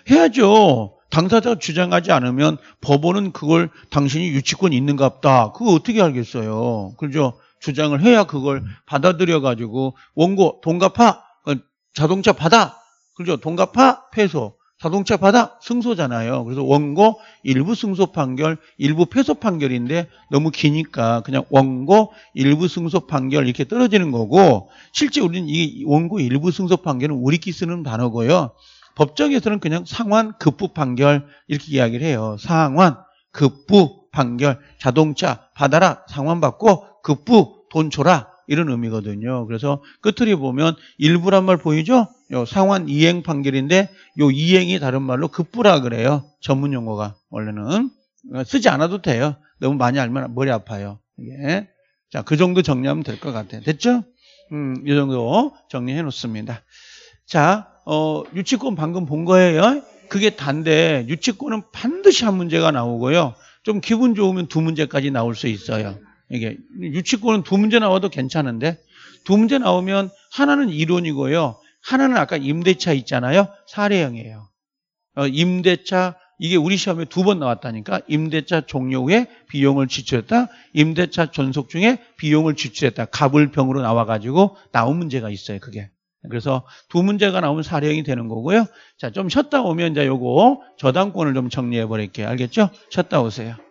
해야죠. 당사자가 주장하지 않으면 법원은 그걸 당신이 유치권 있는갑다. 그거 어떻게 알겠어요? 그죠? 주장을 해야 그걸 받아들여 가지고 원고 돈 갚아 어, 자동차 받아 그죠? 돈 갚아 패소 자동차 받아 승소잖아요. 그래서 원고 일부 승소 판결, 일부 패소 판결인데 너무 기니까 그냥 원고 일부 승소 판결 이렇게 떨어지는 거고 실제 우리는 이 원고 일부 승소 판결은 우리끼리 쓰는 단어고요. 법정에서는 그냥 상환 급부 판결 이렇게 이야기를 해요. 상환 급부 판결 자동차 받아라 상환 받고 급부 돈 줘라 이런 의미거든요. 그래서 끝으로 보면 일부란 말 보이죠? 요 상환 이행 판결인데 요 이행이 다른 말로 급부라 그래요. 전문 용어가 원래는 쓰지 않아도 돼요. 너무 많이 알면 머리 아파요. 이게 자그 정도 정리하면 될 것 같아요. 됐죠? 음, 이 정도 정리해 놓습니다. 자, 어, 유치권 방금 본 거예요. 그게 단데 유치권은 반드시 한 문제가 나오고요. 좀 기분 좋으면 두 문제까지 나올 수 있어요. 이게 유치권은 두 문제 나와도 괜찮은데 두 문제 나오면 하나는 이론이고요. 하나는 아까 임대차 있잖아요. 사례형이에요. 어, 임대차 이게 우리 시험에 두 번 나왔다니까 임대차 종료 후에 비용을 지출했다. 임대차 존속 중에 비용을 지출했다. 갑을 병으로 나와가지고 나온 문제가 있어요. 그게. 그래서 두 문제가 나오면 사례형이 되는 거고요. 자, 좀 쉬었다 오면 이제 요거 저당권을 좀 정리해 버릴게요. 알겠죠? 쉬었다 오세요.